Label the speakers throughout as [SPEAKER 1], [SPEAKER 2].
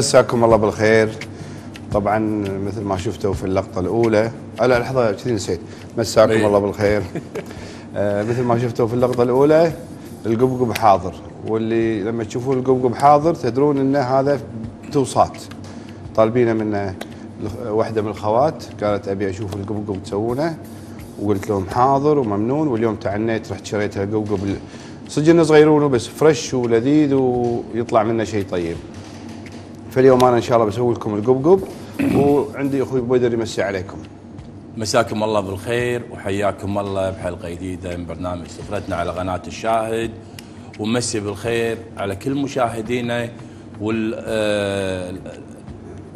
[SPEAKER 1] مساكم الله بالخير. طبعا مثل ما شفتوا في اللقطة الأولى. آه، لا لحظة كذي نسيت. مساكم
[SPEAKER 2] إيه.
[SPEAKER 1] الله بالخير. آه، مثل ما شفتوا في اللقطة الأولى القبقب حاضر. واللي لما تشوفون القبقب حاضر تدرون إن هذا توصات. طالبينه الخ- واحدة من الخوات. قالت أبي أشوف القبقب تسوونه. وقلت لهم حاضر وممنون. واليوم تعنيت رحت شريت القبقب سجن صغيرونه بس فريش ولذيذ ويطلع منه شيء طيب. فاليوم أنا إن شاء الله بسوي لكم القبقب وعندي أخوي بدر يمسي عليكم.
[SPEAKER 2] مساكم الله بالخير وحياكم الله بحلقة جديدة من برنامج سفرتنا على قناة الشاهد. ومسي بالخير على كل مشاهدينا وال آه،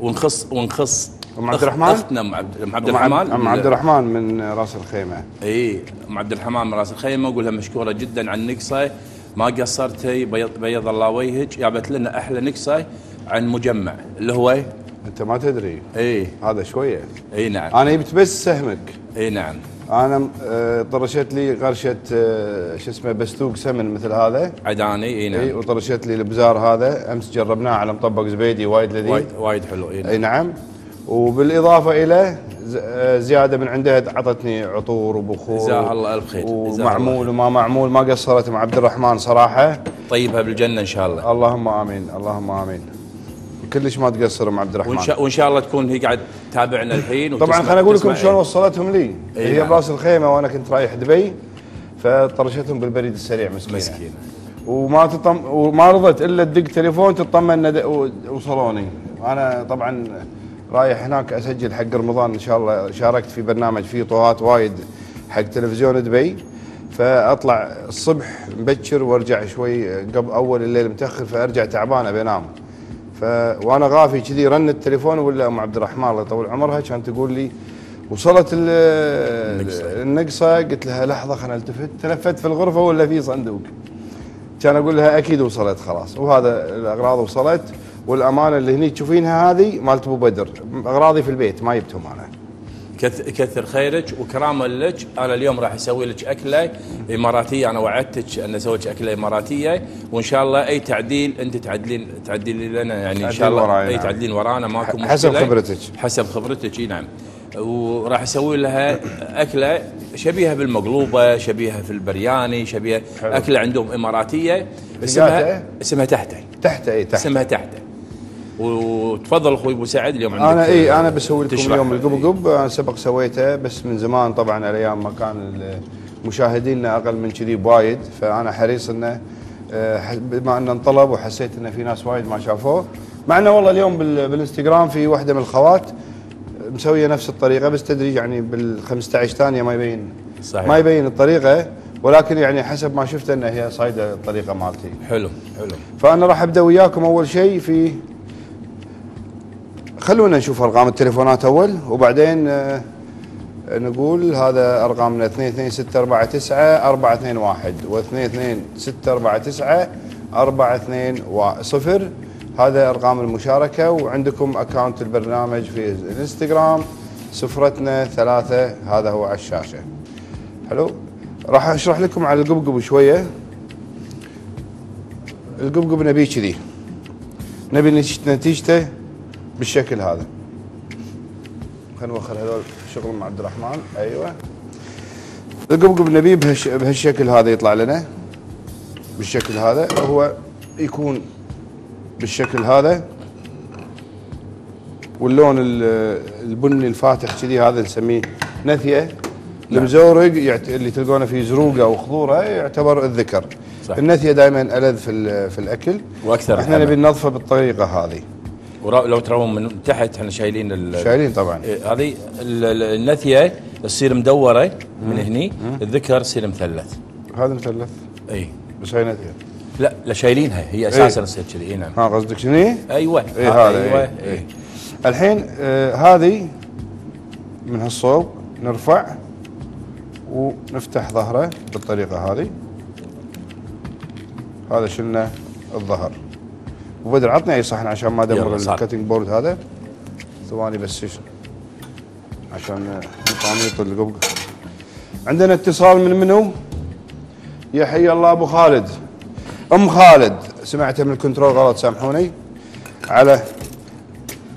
[SPEAKER 2] ونخص ونخص
[SPEAKER 1] أم عبد الرحمن؟
[SPEAKER 2] أختنا أم عبد الرحمن؟
[SPEAKER 1] أم عبد الرحمن من راس الخيمة.
[SPEAKER 2] إي أم عبد الرحمن من راس الخيمة أقول لها مشكورة جدا على النقصه ما قصرتي بيض, بيض الله وجهك جابت لنا أحلى نقصة. عن مجمع اللي هو
[SPEAKER 1] أنت ما تدري.
[SPEAKER 2] اي
[SPEAKER 1] هذا شوية.
[SPEAKER 2] إي نعم.
[SPEAKER 1] أنا جبت بس سهمك.
[SPEAKER 2] إي نعم.
[SPEAKER 1] أنا آه، طرشت لي غرشة آه، شو اسمه بستوق سمن مثل هذا.
[SPEAKER 2] عداني إي نعم.
[SPEAKER 1] إي وطرشت لي البزار هذا. أمس جربناه على مطبق زبيدي وايد لذيذ.
[SPEAKER 2] وايد وايد حلو إي نعم.
[SPEAKER 1] إي نعم. وبالإضافة إلى آه، زيادة من عندها عطتني عطور وبخور
[SPEAKER 2] جزاها الله ألف خير.
[SPEAKER 1] ومعمول وما معمول ما قصرت مع عبد الرحمن صراحة.
[SPEAKER 2] طيبها بالجنة إن شاء الله.
[SPEAKER 1] اللهم آمين اللهم آمين. كلش ما تقصر مع عبد الرحمن.
[SPEAKER 2] شاء وإن شاء الله تكون هي قاعد تتابعنا الحين
[SPEAKER 1] طبعا خليني أقول لكم شلون وصلتهم لي.
[SPEAKER 2] إي
[SPEAKER 1] هي
[SPEAKER 2] نعم.
[SPEAKER 1] براس الخيمة وأنا كنت رايح دبي فطرشتهم بالبريد السريع مسكينة.
[SPEAKER 2] مسكينة.
[SPEAKER 1] وما تطم وما رضت إلا تدق تليفون تطمن ند- وصلوني. أنا طبعا رايح هناك أسجل حق رمضان إن شاء الله. شاركت في برنامج فيه طوهات وايد حق تلفزيون دبي. فأطلع الصبح مبكر وأرجع شوي قبل أول الليل متأخر فأرجع تعبان ابي انام ف وأنا غافي كذي رن التليفون ولا أم عبد الرحمن الله يطول عمرها كانت تقول لي وصلت.
[SPEAKER 2] النقصة.
[SPEAKER 1] قلت لها لحظة خليني التفت تلفت في الغرفة ولا في صندوق؟ كان أقول لها أكيد وصلت خلاص. وهذا الأغراض وصلت. والأمانة اللي هني تشوفينها هذه مالت أبو بدر. أغراضي في البيت ما جبتهم
[SPEAKER 2] أنا. كثر خيرك وكراما لك. أنا اليوم راح أسوي لك أكلة إماراتية. أنا وعدتك أن أسوي لك أكلة إماراتية. وإن شاء الله أي تعديل أنت تعدلين تعدلين لنا. يعني
[SPEAKER 1] إن
[SPEAKER 2] شاء الله أي
[SPEAKER 1] نعم.
[SPEAKER 2] تعدلين ورانا ماكو مشكلة.
[SPEAKER 1] حسب خبرتك.
[SPEAKER 2] حسب خبرتك إي نعم. وراح أسوي لها أكلة شبيهة بالمقلوبة شبيهة في البرياني
[SPEAKER 1] شبيهة.
[SPEAKER 2] أكلة عندهم إماراتية؟
[SPEAKER 1] إسمها
[SPEAKER 2] اسمها تحتة.
[SPEAKER 1] تحت إي تحت
[SPEAKER 2] اسمها تحتة. وتفضل أخوي أبو سعد اليوم عندك
[SPEAKER 1] أنا اي أنا بسوي لكم. اليوم القبقب. أنا سبق سويته بس من زمان طبعا على أيام ما كان مشاهدينا أقل من كذي بوايد. فأنا حريص إنه آه، بما أنه انطلب وحسيت إنه في ناس وايد ما شافوه. مع إنه والله اليوم بال- بالإنستغرام في واحدة من الخوات مسوية نفس الطريقة بس تدري يعني بال 15 ثانية ما يبين
[SPEAKER 2] صحيح.
[SPEAKER 1] ما يبين الطريقة. ولكن يعني حسب ما شفت إنه هي صايدة الطريقة مالتي.
[SPEAKER 2] حلو حلو.
[SPEAKER 1] فأنا راح أبدأ وياكم أول شيء في خلونا نشوف أرقام التليفونات أول وبعدين آه، نقول هذا أرقامنا 22649 421 و 22649 420 هذا أرقام المشاركة وعندكم اكونت البرنامج في الإنستغرام سفرتنا ثلاثة هذا هو على الشاشة. حلو؟ راح أشرح لكم على القبقب شوية. القبقب نبيه كذي. نبي نتيج- نتيجته بالشكل هذا. خلينا نوخر هذول شغل مع عبد الرحمن. أيوه. القبقب نبيه بهالش بهالشكل هذا يطلع لنا. بالشكل هذا. وهو يكون بالشكل هذا. واللون ال- البني الفاتح كذي هذا نسميه نثيه. المزورق يعت... اللي تلقونه في زروقة أو خضورة يعتبر الذكر.
[SPEAKER 2] صح.
[SPEAKER 1] النثية دائما ألذ في في
[SPEAKER 2] الأكل.
[SPEAKER 1] وأكثر
[SPEAKER 2] إحنا.
[SPEAKER 1] نبي ننظفه بالطريقة هذه.
[SPEAKER 2] ولو ترون من تحت إحنا شايلين ال-
[SPEAKER 1] شايلين طبعا.
[SPEAKER 2] إيه، هذه ال- ال- النثية تصير مدورة من هني الذكر يصير مثلث.
[SPEAKER 1] هذا مثلث؟
[SPEAKER 2] إي.
[SPEAKER 1] بس هاي نثية.
[SPEAKER 2] لا لا شايلينها هي أساسا تصير كذي إي نعم.
[SPEAKER 1] ها قصدك شنو؟ أيوه
[SPEAKER 2] إي
[SPEAKER 1] هذا
[SPEAKER 2] أيوه
[SPEAKER 1] أيوه إي. الحين آه هذه من هالصوب نرفع ونفتح ظهره بالطريقة هذه. هذا شلنا الظهر. وبدر عطني أي صحن عشان ما
[SPEAKER 2] أدمر. ال
[SPEAKER 1] cutting board هذا. ثواني بس عشان مطاميط القبقب عندنا اتصال من منو؟ يا حي الله أبو خالد. أم خالد سمعته من ال control غلط سامحوني. على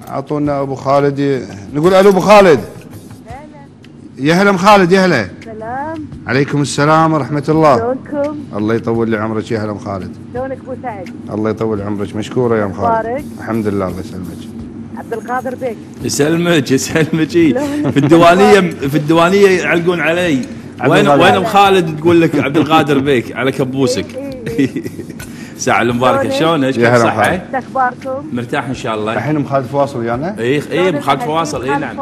[SPEAKER 1] اعطونا أبو خالد. ي- نقول ألو أبو خالد. يا هلا أم خالد يا هلا.
[SPEAKER 3] سلام
[SPEAKER 1] عليكم السلام ورحمة الله.
[SPEAKER 3] شلونكم؟
[SPEAKER 1] الله يطول لي عمرك يا هلا ام خالد.
[SPEAKER 3] شلونك أبو سعد؟
[SPEAKER 1] الله يطول عمرك مشكورة يا أم خالد.
[SPEAKER 3] مبارك.
[SPEAKER 1] الحمد لله الله يسلمك.
[SPEAKER 3] عبد القادر بيك.
[SPEAKER 2] يسلمك يسلمك. في الديوانية في الديوانية يعلقون علي. وين. وين ام خالد؟ تقول لك عبد القادر بيك على كبوسك. ساعة. المباركة
[SPEAKER 3] شلونك؟
[SPEAKER 2] كيف
[SPEAKER 1] هلا
[SPEAKER 2] صحة؟
[SPEAKER 3] أخباركم؟
[SPEAKER 2] مرتاح إن شاء الله.
[SPEAKER 1] الحين ام خالد فواصل ويانا؟
[SPEAKER 2] اي اي مخالف فواصل. اي نعم.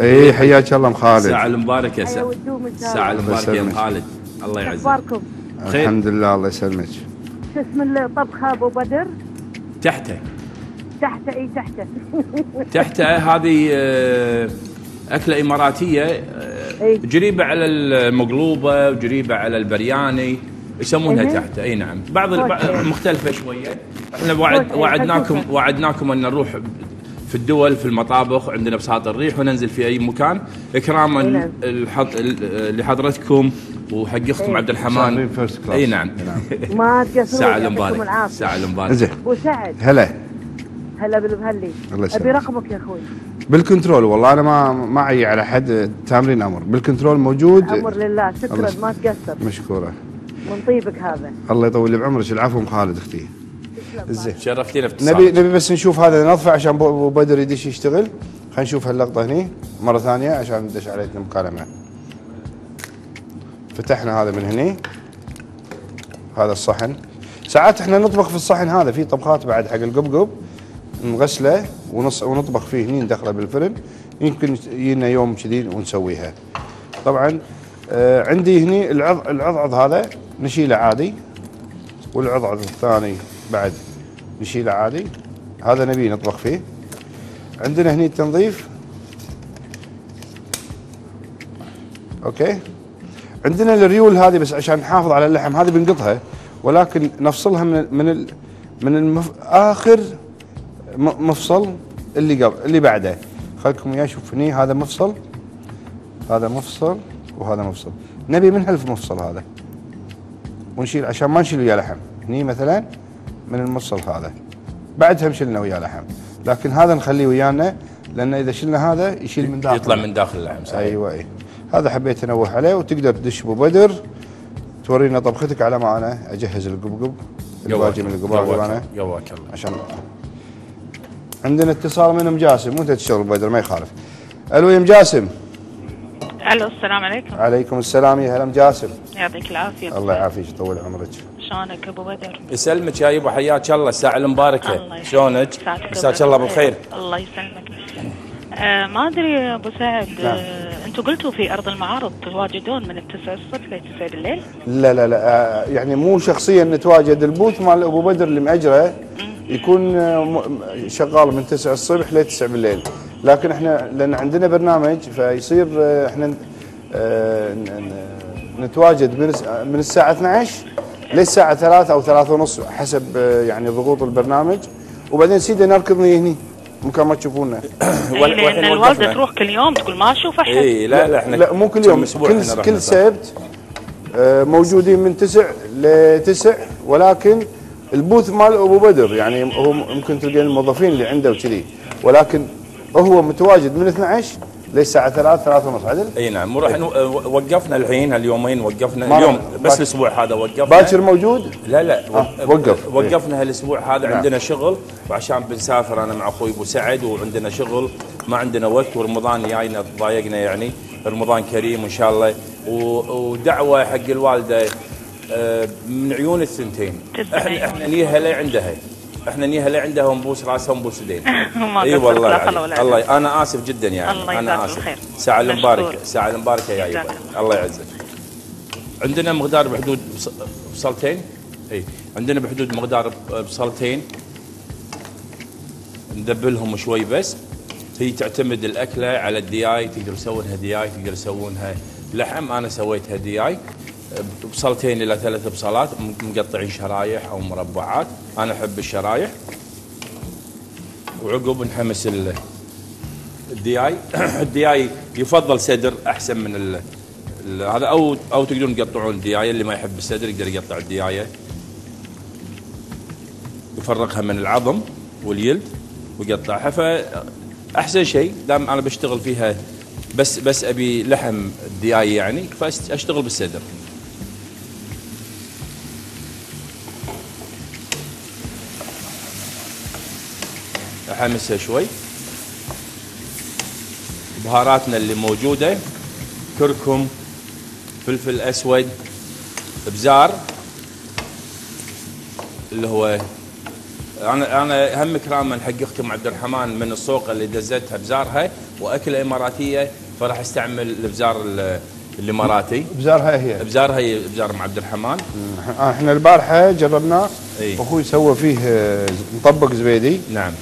[SPEAKER 1] اي حياك الله ام خالد
[SPEAKER 2] الساعة المباركة
[SPEAKER 3] حيا
[SPEAKER 2] سا-
[SPEAKER 3] ودوم ان شاء
[SPEAKER 2] الساعة
[SPEAKER 3] الله
[SPEAKER 2] المباركة يا ام
[SPEAKER 1] يسلمك.
[SPEAKER 2] خالد الله يعزك.
[SPEAKER 3] أخباركم؟
[SPEAKER 2] خير.
[SPEAKER 1] الحمد لله الله يسلمك.
[SPEAKER 3] شو اسم الطبخه أبو بدر؟
[SPEAKER 2] تحته.
[SPEAKER 3] تحته إي تحته.
[SPEAKER 2] تحته هذه آه، أكلة إماراتية آه،
[SPEAKER 3] إي.
[SPEAKER 2] جريبة على المقلوبة وجريبة على البرياني. يسمونها. تحته أي نعم. بعض. مختلفة شوية. إحنا وعد وعدناكم. وعدناكم أن نروح في الدول في المطابخ عندنا بساط الريح وننزل في أي مكان. اكراما
[SPEAKER 3] نعم.
[SPEAKER 2] لحضرتكم وحق
[SPEAKER 3] أختكم.
[SPEAKER 2] عبد
[SPEAKER 1] class.
[SPEAKER 2] أي نعم.
[SPEAKER 3] ما تقصرون
[SPEAKER 2] ساعة
[SPEAKER 3] يعطيكم
[SPEAKER 2] المبارك ساعة المبارك
[SPEAKER 1] زين
[SPEAKER 3] ابو سعد
[SPEAKER 1] هلا.
[SPEAKER 3] هلا بالمهلي.
[SPEAKER 1] الله يسلمك.
[SPEAKER 3] أبي رقمك يا أخوي.
[SPEAKER 1] بالكنترول والله أنا ما ما أعي على حد تامرين أمر. بالكنترول موجود؟
[SPEAKER 3] أمر لله. شكرا. ما تقصر.
[SPEAKER 1] مشكورة.
[SPEAKER 3] من طيبك هذا.
[SPEAKER 1] الله يطول بعمرك. العفو ام خالد أختي. زين.
[SPEAKER 2] شرفتينا في.
[SPEAKER 1] نبي نبي بس نشوف هذا نطفى عشان ابو بدر يدش يشتغل. خلينا نشوف هاللقطة هني مرة ثانية عشان ندش علينا المكالمة. فتحنا هذا من هني. هذا الصحن. ساعات إحنا نطبخ في الصحن هذا. في طبخات بعد حق القبقب. نغسله ونص ونطبخ فيه هني ندخله بالفرن. يمكن يجينا يوم كذي ونسويها. طبعا آه عندي هني العض العضعض هذا نشيله عادي والعضعض الثاني بعد نشيله عادي. هذا نبي نطبخ فيه. عندنا هني التنظيف. أوكي. عندنا الريول هذه بس عشان نحافظ على اللحم هذه بنقطها ولكن نفصلها من من من المف آخر مفصل اللي قبل اللي بعده. خليكم وياي شوف هني هذا مفصل هذا مفصل وهذا مفصل. نبي من هالمفصل هذا؟ ونشيل عشان ما نشيل وياه لحم. هني مثلا من المفصل هذا. بعدها شلنا وياه لحم. لكن هذا نخليه ويانا لأن إذا شلنا هذا يشيل من داخل.
[SPEAKER 2] يطلع من داخل اللحم صحيح.
[SPEAKER 1] أيوه اي هذا حبيت أنوه عليه وتقدر تدش أبو بدر تورينا طبختك على ما أنا أجهز القبقب الواجي من القبقب أنا.
[SPEAKER 2] قواك الله.
[SPEAKER 1] عشان عندنا اتصال من ام جاسم مو انت تشتغل بدر ما يخالف. ألو يا ام جاسم.
[SPEAKER 4] ألو السلام عليكم.
[SPEAKER 1] عليكم السلام يا هلا أم جاسم
[SPEAKER 4] يعطيك العافية.
[SPEAKER 1] الله يعافيك يطول عمرك.
[SPEAKER 4] شلونك أبو بدر؟
[SPEAKER 2] يسلمك يا يبا حياك الله.
[SPEAKER 4] الله يسلمك.
[SPEAKER 2] شلونك؟ مساك الله بالخير
[SPEAKER 4] الله يسلمك. آه ما أدري يا أبو سعد
[SPEAKER 1] نعم.
[SPEAKER 4] آه أنتم قلتوا في أرض المعارض تواجدون من التسع الصبح لتسع بالليل؟
[SPEAKER 1] لا لا لا آه، يعني مو شخصيا نتواجد. البوث مال أبو بدر اللي مأجره يكون شغال من 9 الصبح ل 9 بالليل. لكن إحنا لأن عندنا برنامج فيصير آه، إحنا آه، نتواجد من الس- من الساعة 12 للساعة 3 أو 3 ونص حسب آه، يعني ضغوط البرنامج وبعدين سيده نركض هني مكان ما تشوفونا
[SPEAKER 4] إيه،
[SPEAKER 2] لأن.
[SPEAKER 4] الوالدة تروح كل يوم تقول ما أشوف أحد
[SPEAKER 2] اي لا لا إحنا
[SPEAKER 1] لا مو كل يوم كل كل. سبت موجودين من تسع لتسع ولكن البوث مال أبو بدر يعني هو ممكن تلقين الموظفين اللي عنده وكذي ولكن هو متواجد من 12 للساعه 3 3 ونص عدل؟
[SPEAKER 2] إي نعم مو راح نو- آه، وقفنا الحين هاليومين وقفنا اليوم بس
[SPEAKER 1] باكر.
[SPEAKER 2] الأسبوع هذا وقفنا.
[SPEAKER 1] باكر موجود؟
[SPEAKER 2] لا لا
[SPEAKER 1] آه، وقف.
[SPEAKER 2] وقفنا هالأسبوع هذا
[SPEAKER 1] نعم.
[SPEAKER 2] عندنا شغل. وعشان بنسافر أنا مع أخوي أبو سعد وعندنا شغل. ما عندنا وقت ورمضان جاينا ضايقنا يعني. رمضان كريم إن شاء الله. و- ودعوة حق الوالدة آه، من عيون الثنتين. إحنا إحنا نيها عندها إحنا نيها عندها ونبوس راسها ونبوس يدينها
[SPEAKER 4] ما إي
[SPEAKER 2] والله الله أنا آسف جدا يعني.
[SPEAKER 4] الله أنا
[SPEAKER 2] آسف.
[SPEAKER 4] ساعة.
[SPEAKER 2] المباركة ساعة المباركة يا يبا
[SPEAKER 4] جزاك
[SPEAKER 2] الله يعزك. عندنا مقدار بحدود بص- بصلتين. إي. عندنا بحدود مقدار بصلتين. ندبلهم شوي بس. هي تعتمد الأكلة على الدياي تقدر تسوونها دياي تقدر تسوونها لحم. أنا سويتها دياي. بصلتين إلى ثلاث بصلات مقطعين شرايح أو مربعات. أنا أحب الشرايح. وعقب نحمس ال- الدياي. الدياي يفضل صدر أحسن من هذا أو أو تقدرون تقطعون الديايه اللي ما يحب الصدر يقدر يقطع الديايه يفرقها من العظم واليلد وقطعها فأحسن شيء دام أنا بشتغل فيها بس بس أبي لحم الدياي يعني فأشتغل بالصدر. احمسها شوي. بهاراتنا اللي موجودة. كركم فلفل أسود ابزار اللي هو أنا أنا هم كراما حق أختي أم عبد الرحمن من السوق اللي دزتها بزارها وأكلة إماراتية فراح أستعمل الابزار ال- الإماراتي.
[SPEAKER 1] بزارها هي.
[SPEAKER 2] ابزارها هي ابزار أم عبد الرحمن.
[SPEAKER 1] آه، إحنا البارحة جربناه. أخوي سوى فيه آه، مطبق زبيدي.
[SPEAKER 2] نعم.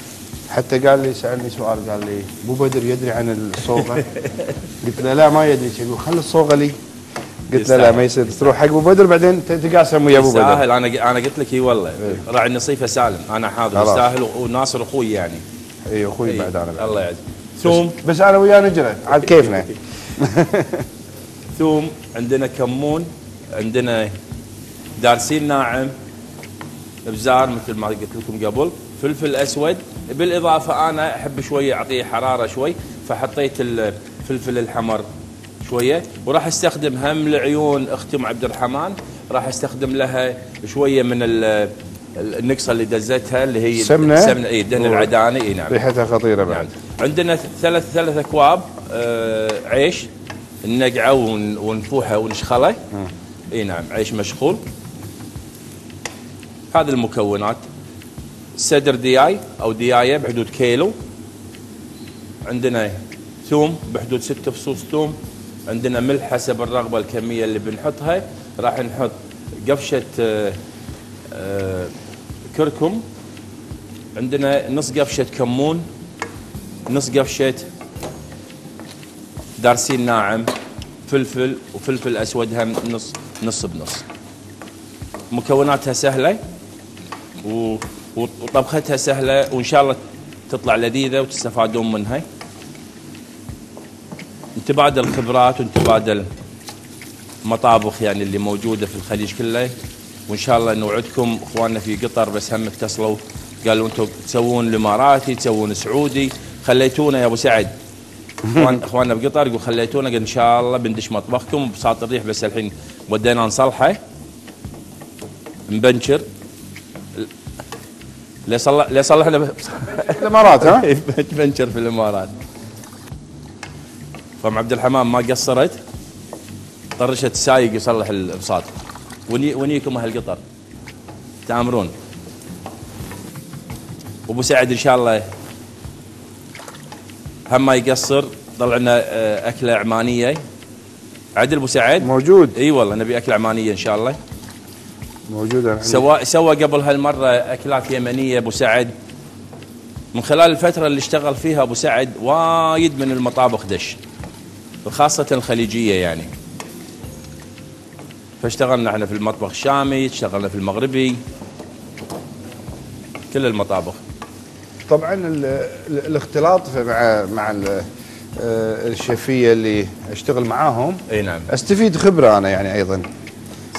[SPEAKER 1] حتى قال لي سألني سؤال قال لي أبو بدر يدري عن الصوغة؟ قلت له لا ما يدري. يقول خلي الصوغة لي. قلت له لا ما يصير تروح حق أبو بدر بعدين ت- تقاسم ويا أبو بدر.
[SPEAKER 2] يستاهل. أنا أنا قلت لك إي والله. راعي النصيفة سالم. أنا حاضر. يستاهل وناصر أخوي يعني. إي أخوي.
[SPEAKER 1] بعد أنا بعد.
[SPEAKER 2] الله يعز ثوم؟
[SPEAKER 1] بس أنا وياه نجري عاد كيفنا؟
[SPEAKER 2] ثوم عندنا كمون عندنا دارسين ناعم إبزار مثل ما قلت لكم قبل. فلفل أسود بالإضافة أنا أحب شوية أعطيه حرارة شوي فحطيت الفلفل الحمر شوية وراح أستخدم هم لعيون أختي أم عبد الرحمن راح أستخدم لها شوية من ال- النقصة اللي دزتها اللي هي
[SPEAKER 1] سمنة؟
[SPEAKER 2] سمنة اي دهن العداني اي نعم.
[SPEAKER 1] ريحتها خطيرة بعد.
[SPEAKER 2] نعم. عندنا ثلاث ثلاث أكواب آه عيش نقعه ون- ونفوحة ونشخلة. اي نعم عيش مشخول. هذه المكونات. صدر دياي أو ديايه بحدود كيلو. عندنا ثوم بحدود ستة فصوص ثوم. عندنا ملح حسب الرغبة الكمية اللي بنحطها. راح نحط قفشة آه، كركم. عندنا نص قفشة كمون نص قفشة دارسين ناعم فلفل وفلفل أسود هم نص نص بنص. مكوناتها سهلة و- وطبختها سهلة وإن شاء الله تطلع لذيذة وتستفادون منها. نتبادل خبرات ونتبادل مطابخ يعني اللي موجودة في الخليج كله وإن شاء الله نوعدكم إخواننا في قطر بس هم اتصلوا قالوا أنتم تسوون الإماراتي تسوون سعودي خليتونا يا أبو سعد. اخوان إخواننا بقطر يقول خليتونا إن شاء الله بندش مطبخكم بساط الريح بس الحين ودينا نصلحه. نبنشر. ليه صلحنا ب-
[SPEAKER 1] الإمارات ها؟
[SPEAKER 2] بنشر في الإمارات. فام عبد الحمام ما قصرت؟ طرشت السايق يصلح الابساط وني ونيكم أهل قطر. تآمرون. وابو سعد إن شاء الله هم ما يقصر. طلع لنا آه، أكلة عمانية. عدل أبو سعد؟
[SPEAKER 1] موجود.
[SPEAKER 2] إي والله نبي أكلة عمانية إن شاء الله.
[SPEAKER 1] موجود أنا عندي.
[SPEAKER 2] سوى سوى قبل هالمرة أكلات يمنية أبو سعد. من خلال الفترة اللي اشتغل فيها أبو سعد وايد من المطابخ دش. وخاصة الخليجية يعني. فاشتغلنا إحنا في المطبخ الشامي اشتغلنا في المغربي. كل المطابخ.
[SPEAKER 1] طبعا ال- ال- الاختلاط مع مع آه، الشيفية اللي أشتغل معاهم
[SPEAKER 2] إي نعم.
[SPEAKER 1] أستفيد خبرة أنا يعني أيضا.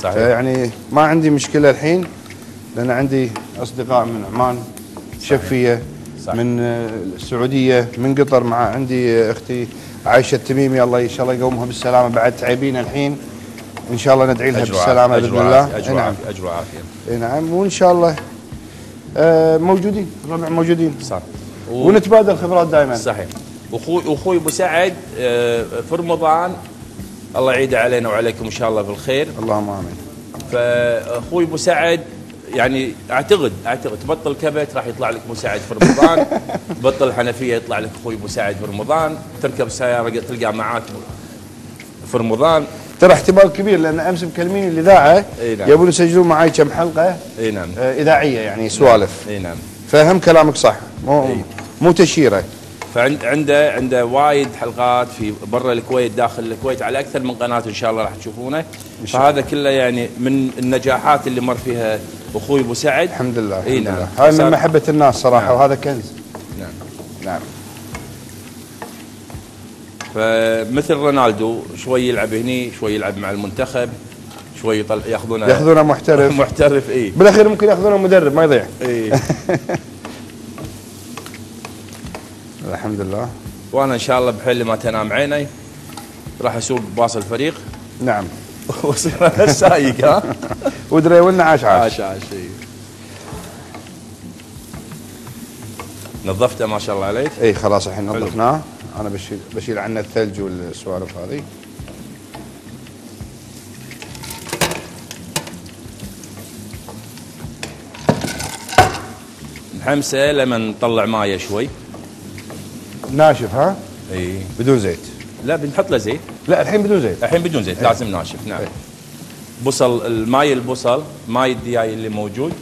[SPEAKER 2] صحيح.
[SPEAKER 1] يعني ما عندي مشكلة الحين لأن عندي أصدقاء من عمان شفية
[SPEAKER 2] صح.
[SPEAKER 1] من آه، السعودية من قطر مع عندي آه، أختي عايشه التميمي. الله ان شاء الله يقومها بالسلامة. بعد تعبين الحين إن شاء الله ندعي لها بالسلامة
[SPEAKER 2] بإذن
[SPEAKER 1] الله.
[SPEAKER 2] اجر
[SPEAKER 1] نعم.
[SPEAKER 2] اجر وعافيه
[SPEAKER 1] نعم. وإن شاء الله آه، موجودين الربع موجودين.
[SPEAKER 2] صح. و-
[SPEAKER 1] ونتبادل خبرات دائما.
[SPEAKER 2] صحيح. أخوي أخوي أبو سعد آه، في رمضان الله يعيده علينا وعليكم إن شاء الله بالخير.
[SPEAKER 1] اللهم آمين.
[SPEAKER 2] فأخوي أبو سعد يعني أعتقد أعتقد تبطل كبت راح يطلع لك سعد في رمضان تبطل حنفية يطلع لك أخوي أبو سعد في رمضان تركب سيارة تلقى معاك في رمضان.
[SPEAKER 1] ترى احتمال كبير لأن أمس مكلمين الاذاعه
[SPEAKER 2] إي نعم.
[SPEAKER 1] يبون يسجلون معي كم حلقة؟
[SPEAKER 2] إي نعم.
[SPEAKER 1] آه، إذاعية يعني سوالف.
[SPEAKER 2] إي نعم.
[SPEAKER 1] فهم كلامك صح. مو
[SPEAKER 2] إي.
[SPEAKER 1] مو تشيره
[SPEAKER 2] فعنده عنده وايد حلقات في برا الكويت داخل الكويت على أكثر من قناة إن شاء الله راح تشوفونه. فهذا كله يعني من النجاحات اللي مر فيها أخوي أبو سعد.
[SPEAKER 1] الحمد لله إي
[SPEAKER 2] نعم.
[SPEAKER 1] هاي من محبة الناس صراحة
[SPEAKER 2] نعم.
[SPEAKER 1] وهذا كنز.
[SPEAKER 2] نعم.
[SPEAKER 1] نعم.
[SPEAKER 2] فمثل رونالدو شوي يلعب هني شوي يلعب مع المنتخب شوي يطل... ياخذونه
[SPEAKER 1] ياخذونه محترف.
[SPEAKER 2] محترف إي.
[SPEAKER 1] بالأخير ممكن ياخذونه مدرب ما يضيع.
[SPEAKER 2] إي.
[SPEAKER 1] الحمد لله
[SPEAKER 2] وأنا إن شاء الله بحل ما تنام عيني راح أسوق باص الفريق.
[SPEAKER 1] نعم.
[SPEAKER 2] واصير أنا السايق ها؟
[SPEAKER 1] ودري ولنا عاش عاش.
[SPEAKER 2] عاش عاش. نظفته ما شاء الله عليك.
[SPEAKER 1] إي خلاص الحين. نظفناه. أنا بشيل بشيل عنه الثلج والسوالف هذه
[SPEAKER 2] نحمسه لما نطلع ماية شوي.
[SPEAKER 1] ناشف ها؟
[SPEAKER 2] إي.
[SPEAKER 1] بدون زيت.
[SPEAKER 2] لا بنحط له زيت.
[SPEAKER 1] لا الحين بدون زيت.
[SPEAKER 2] الحين بدون زيت لازم ناشف. نعم.
[SPEAKER 1] إيه.
[SPEAKER 2] بصل الماي البصل ماي الدياي اللي موجود.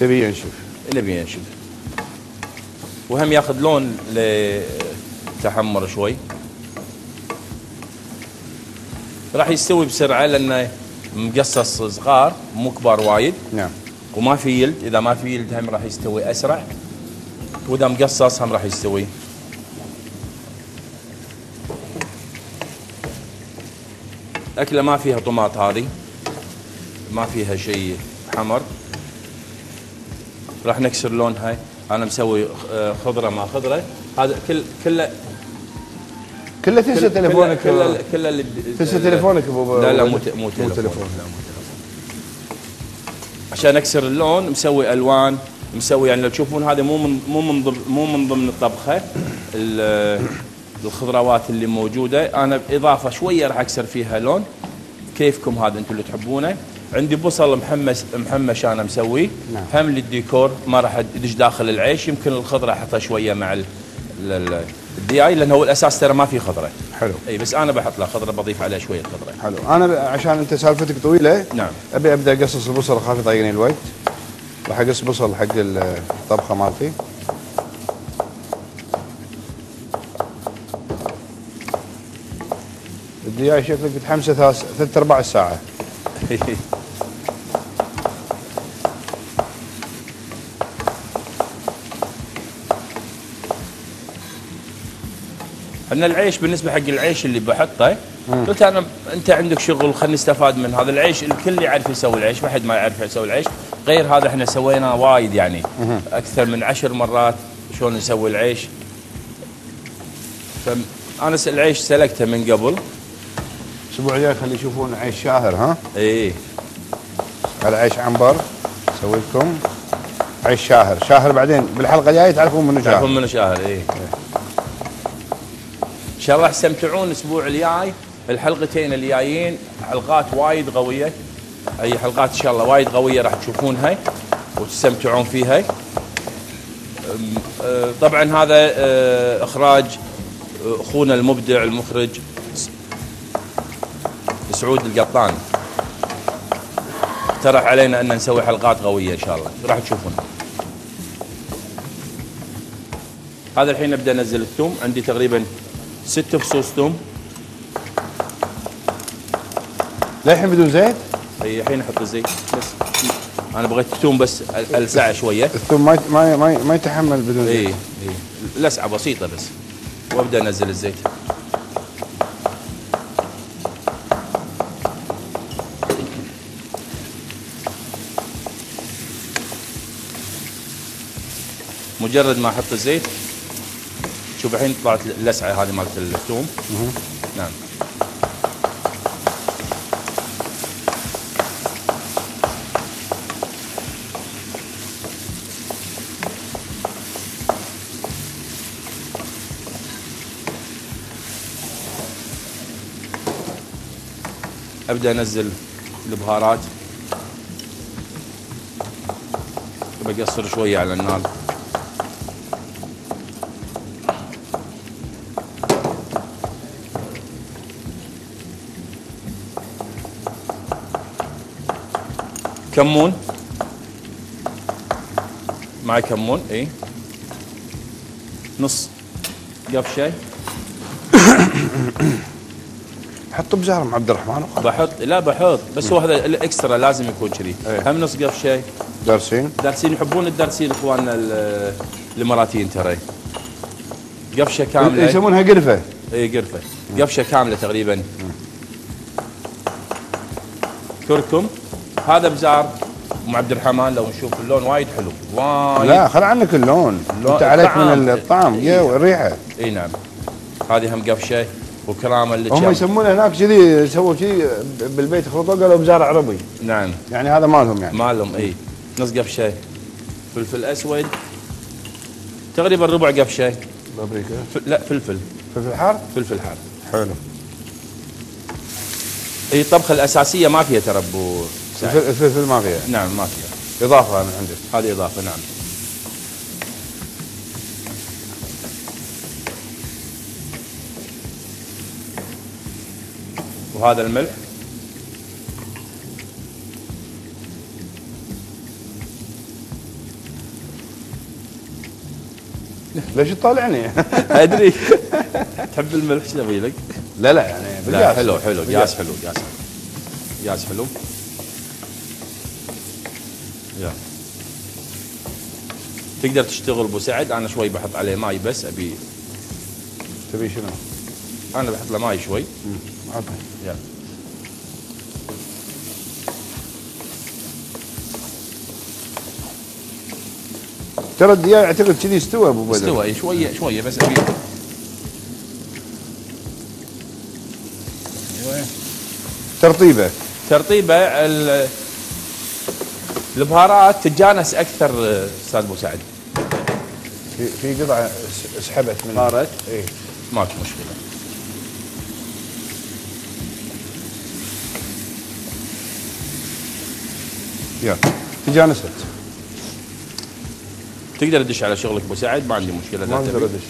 [SPEAKER 1] تبي ينشف.
[SPEAKER 2] اللي بينشف وهم ياخذ لون لتحمر شوي. راح يستوي بسرعة لأنه مقصص صغار مو كبار وايد.
[SPEAKER 1] نعم.
[SPEAKER 2] وما في يلد إذا ما في يلد هم راح يستوي أسرع. وإذا مقصص هم راح يستوي. أكلة ما فيها طماط هذه. ما فيها شيء حمر. راح نكسر لونها أنا مسوي آه، خضرة مع خضرة. هذا كل كله
[SPEAKER 1] كله تنسى تليفونك
[SPEAKER 2] كل كل اللي
[SPEAKER 1] تنسى تليفونك ابو
[SPEAKER 2] لا لا مو مو تليفون. عشان اكسر اللون مسوي ألوان. مسوي يعني لو تشوفون هذا مو من مو من ضمن مو من ضمن الطبخة ال- الخضروات اللي موجودة. أنا باضافه شوية راح أكسر فيها لون. كيفكم هذا أنتم اللي تحبونه؟ عندي بصل محمس محمش أنا مسويه.
[SPEAKER 1] نعم.
[SPEAKER 2] هم للديكور ما راح ادش داخل العيش. يمكن الخضرة أحطها شوية مع ال- ال- ال- الدياي لأنه هو الأساس ترى ما في خضرة.
[SPEAKER 1] حلو.
[SPEAKER 2] إي بس أنا بحط له خضرة بضيف عليه شوية خضرة.
[SPEAKER 1] حلو. أنا عشان أنت سالفتك طويلة
[SPEAKER 2] نعم.
[SPEAKER 1] أبي أبدأ أقصص البصل اخاف يضايقني الوقت. اقص بصل حق الطبخة مالتي الدياي شكلك بتحمسه ثلاث ارباع الساعة
[SPEAKER 2] ان العيش بالنسبة حق العيش اللي بحطه قلت أنا أنت عندك شغل خلينا نستفاد من هذا. العيش الكل يعرف يسوي العيش ما حد ما يعرف يسوي العيش. غير هذا إحنا سويناه وايد يعني. أكثر من عشر مرات شلون نسوي العيش. فانا العيش سلكته من قبل.
[SPEAKER 1] الأسبوع الجاي خلي يشوفون عيش شاهر ها؟
[SPEAKER 2] اي
[SPEAKER 1] على عيش عنبر أسوي لكم. عيش شاهر. شاهر بعدين بالحلقة الجاية تعرفون منو
[SPEAKER 2] تعرفون
[SPEAKER 1] شاهر
[SPEAKER 2] من شهر اي إن شاء الله راح تستمتعون الأسبوع الجاي. الحلقتين الجايين حلقات وايد قوية. أي حلقات إن شاء الله وايد قوية راح تشوفونها وتستمتعون فيها. أه، طبعا هذا أه، إخراج أه، أخونا المبدع المخرج سعود القطان. اقترح علينا أن نسوي حلقات قوية إن شاء الله. راح تشوفون. هذا الحين ابدا انزل الثوم. عندي تقريبا ست فصوص ثوم.
[SPEAKER 1] للحين بدون زيت؟
[SPEAKER 2] الحين أحط الزيت. بس. أنا بغيت الثوم بس ال- ألسعه شوية.
[SPEAKER 1] الثوم ما ما ما, يتحمل بدون
[SPEAKER 2] اي
[SPEAKER 1] زيت
[SPEAKER 2] اي لسعة بسيطة بس. وأبدأ أنزل الزيت. مجرد ما أحط الزيت شوف الحين طلعت اللسعه هذه مالت الثوم. نعم. أبدأ أنزل البهارات. بقصر شوية على النار. كمون؟ معي كمون إي. نص. قفشه
[SPEAKER 1] حطوا بزهرم عبد الرحمن. وخلاص.
[SPEAKER 2] بحط لا بحط بس هو هذا الاكسترا لازم يكون كذي.
[SPEAKER 1] إيه.
[SPEAKER 2] هم نص قفشه
[SPEAKER 1] دارسين؟
[SPEAKER 2] دارسين يحبون الدارسين إخواننا ال- الإماراتيين ترى. قفشه كامله
[SPEAKER 1] يسمونها قرفة.
[SPEAKER 2] اي قرفة. قفشه كاملة تقريبا. كركم. هذا بزار أم عبد الرحمن لو نشوف اللون وايد حلو. وايد.
[SPEAKER 1] لا خل عنك اللون. أنت عليك. من الطعم. يا والريحه
[SPEAKER 2] اي نعم. هذه هم قفشه وكرامه اللي
[SPEAKER 1] هم يسمونه هناك كذي سووا كذي بالبيت خلطوه قالوا بزار عربي.
[SPEAKER 2] نعم.
[SPEAKER 1] يعني هذا مالهم يعني.
[SPEAKER 2] مالهم إي. نص قفشة. فلفل أسود. تقريبا ربع قفشة.
[SPEAKER 1] بابريكا.
[SPEAKER 2] لا فلفل.
[SPEAKER 1] فلفل حار؟
[SPEAKER 2] فلفل حار.
[SPEAKER 1] حلو.
[SPEAKER 2] هي الطبخة الأساسية ما فيها ترى ابو
[SPEAKER 1] الفلفل ما فيها.
[SPEAKER 2] نعم ما فيها.
[SPEAKER 1] إضافة من عندك
[SPEAKER 2] هذه إضافة نعم. وهذا الملح
[SPEAKER 1] ليش تطالعني؟
[SPEAKER 2] أدري تحب الملح إيش نبي لك؟
[SPEAKER 1] لا لا يعني
[SPEAKER 2] لا. حلو حلو. قياس حلو قياس قياس حلو يا تقدر تشتغل أبو سعد أنا شوي بحط عليه ماي بس أبي
[SPEAKER 1] تبي شنو؟
[SPEAKER 2] أنا بحط له ماي شوي
[SPEAKER 1] عطني
[SPEAKER 2] يلا
[SPEAKER 1] ترى الدياي أعتقد كذي استوى أبو بدر.
[SPEAKER 2] استوى إي شوية شوية بس أبي. أيوة.
[SPEAKER 1] ترطيبة.
[SPEAKER 2] ترطيبة ال- البهارات تتجانس أكثر أستاذ أبو سعد.
[SPEAKER 1] في في قطعة س- سحبت من
[SPEAKER 2] صارت؟
[SPEAKER 1] اي
[SPEAKER 2] ماكو مشكلة.
[SPEAKER 1] يلا. تجانست
[SPEAKER 2] تقدر تدش على شغلك أبو سعد؟ ما عندي مشكلة.
[SPEAKER 1] ما
[SPEAKER 2] أقدر.
[SPEAKER 1] أدش.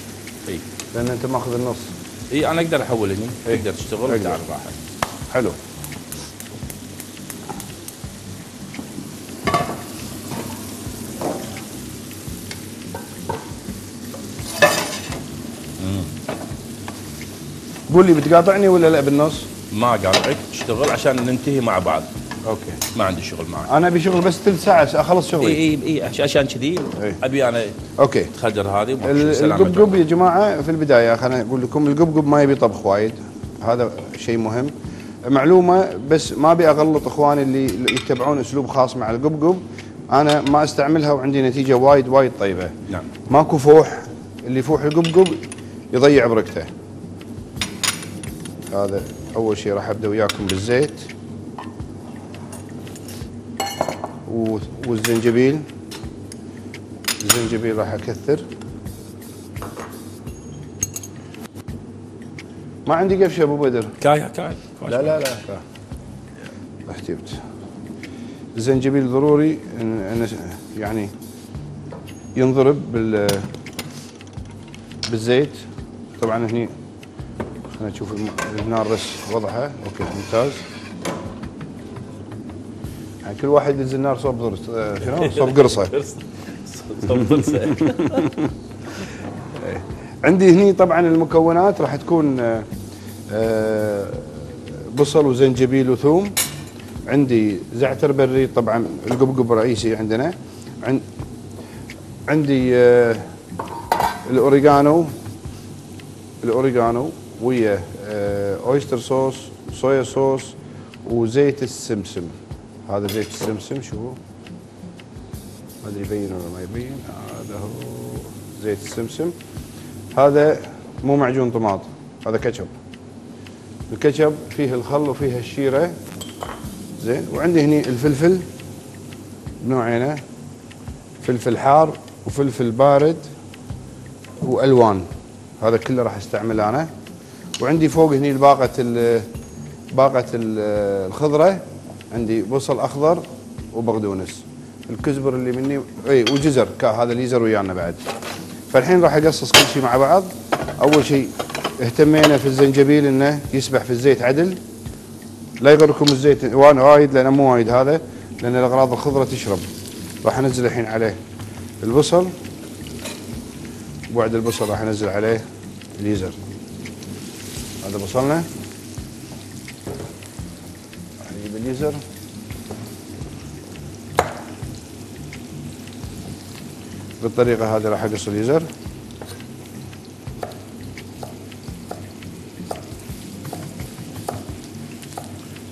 [SPEAKER 2] إي.
[SPEAKER 1] لأن أنت ماخذ النص.
[SPEAKER 2] إي أنا أقدر احول هني
[SPEAKER 1] إي.
[SPEAKER 2] تقدر تشتغل. وتعال راحة.
[SPEAKER 1] حلو. قول لي بتقاطعني ولا لا بالنص؟
[SPEAKER 2] ما قاطعك. اشتغل عشان ننتهي مع بعض.
[SPEAKER 1] okay.
[SPEAKER 2] ما عندي شغل معك.
[SPEAKER 1] أنا أبي شغل بس ثلث ساعة أخلص
[SPEAKER 2] اي
[SPEAKER 1] شغلي.
[SPEAKER 2] إي إي عش- عشان كذي. أبي أنا
[SPEAKER 1] okay.
[SPEAKER 2] تخدر هذه
[SPEAKER 1] القبقب يا جماعة في البداية خليني أقول لكم القبقب ما يبي طبخ وايد. هذا شيء مهم. معلومة بس ما أبي أغلط إخواني اللي اللي يتبعون أسلوب خاص مع القبقب أنا ما أستعملها وعندي نتيجة وايد وايد طيبة.
[SPEAKER 2] نعم.
[SPEAKER 1] ماكو فوح اللي يفوح القبقب يضيع بركته. هذا أول شيء راح أبدأ وياكم بالزيت و- والزنجبيل. الزنجبيل راح أكثر. ما عندي قفشة أبو بدر.
[SPEAKER 2] كاي كاي.
[SPEAKER 1] لا لا لا لا احتبت الزنجبيل ضروري يعني ينضرب بال بالزيت. طبعا هني خلينا نشوف النار بس وضعها. أوكي ممتاز. يعني كل واحد يدز النار صوب ضرس آه، شنو؟ صوب قرصة. عندي هني طبعا المكونات راح تكون آه، آه، بصل وزنجبيل وثوم. عندي زعتر بري طبعا القبقب رئيسي عندنا. عن- عندي ال oregano ال oregano ويا oyster sauce soya sauce وزيت السمسم. هذا زيت السمسم شو هو؟ ما أدري يبين ولا ما يبين. هذا هو زيت السمسم. هذا مو معجون طماط هذا كاتشب. الكاتشب فيه الخل وفيه الشيرة. زين وعندي هني الفلفل بنوعينه. فلفل حار وفلفل بارد وألوان. هذا كله راح أستعمله أنا. وعندي فوق هني باقة باقة ال- الخضرة. عندي بصل أخضر وبقدونس الكزبر اللي مني إي وجزر هذا اليزر ويانا بعد. فالحين راح أقصص كل شيء مع بعض. أول شيء اهتمينا في الزنجبيل إنه يسبح في الزيت عدل. لا يغركم الزيت وأنا وايد لأنه مو وايد هذا لأن الأغراض الخضرة تشرب. راح أنزل الحين عليه البصل. وبعد البصل راح أنزل عليه اليزر هذا بصلنا. نجيب اليزر بالطريقة هذه راح اقص اليزر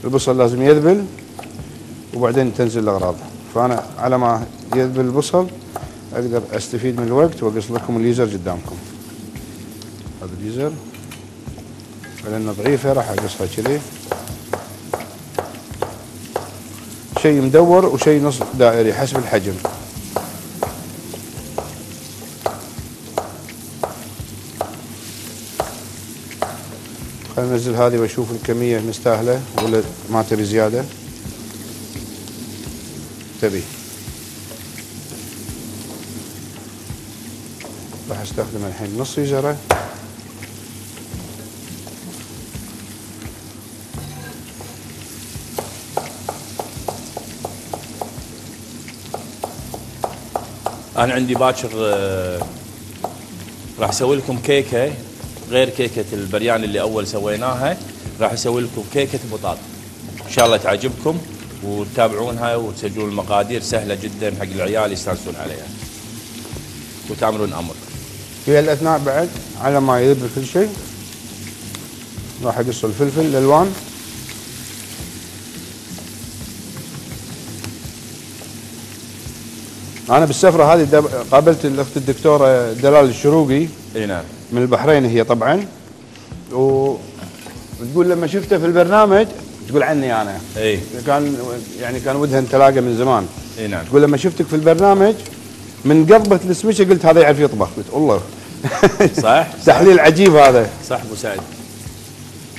[SPEAKER 1] البصل لازم يذبل وبعدين تنزل الأغراض. فأنا على ما يذبل البصل أقدر أستفيد من الوقت وأقص لكم الليزر قدامكم. هذا الليزر لأنه ضعيفة راح أقصها كذي. شيء مدور وشيء نص دائري حسب الحجم. خلينا ننزل هذه وأشوف الكمية مستاهلة ولا ما تبي زيادة. تبي. راح استخدم الحين. نص يزره
[SPEAKER 2] أنا عندي باكر آه، راح أسوي لكم كيكة غير كيكة البريان اللي أول سويناها. راح أسوي لكم كيكة بطاط إن شاء الله تعجبكم وتتابعونها وتسجلون المقادير سهلة جدا حق العيال يستانسون عليها. وتعملون أمر.
[SPEAKER 1] في الأثناء بعد على ما يذبل كل شيء راح اقص الفلفل الألوان. أنا بالسفرة هذه دب- قابلت الأخت الدكتورة دلال الشروقي.
[SPEAKER 2] إي نعم.
[SPEAKER 1] من البحرين هي طبعا. وتقول لما شفته في البرنامج تقول عني أنا.
[SPEAKER 2] إي.
[SPEAKER 1] كان يعني كان ودها نتلاقى من زمان.
[SPEAKER 2] إي نعم.
[SPEAKER 1] تقول لما شفتك في البرنامج من قضبة السمكة قلت هذا يعرف يطبخ. قلت الله.
[SPEAKER 2] صح؟
[SPEAKER 1] تحليل عجيب هذا.
[SPEAKER 2] صح أبو سعد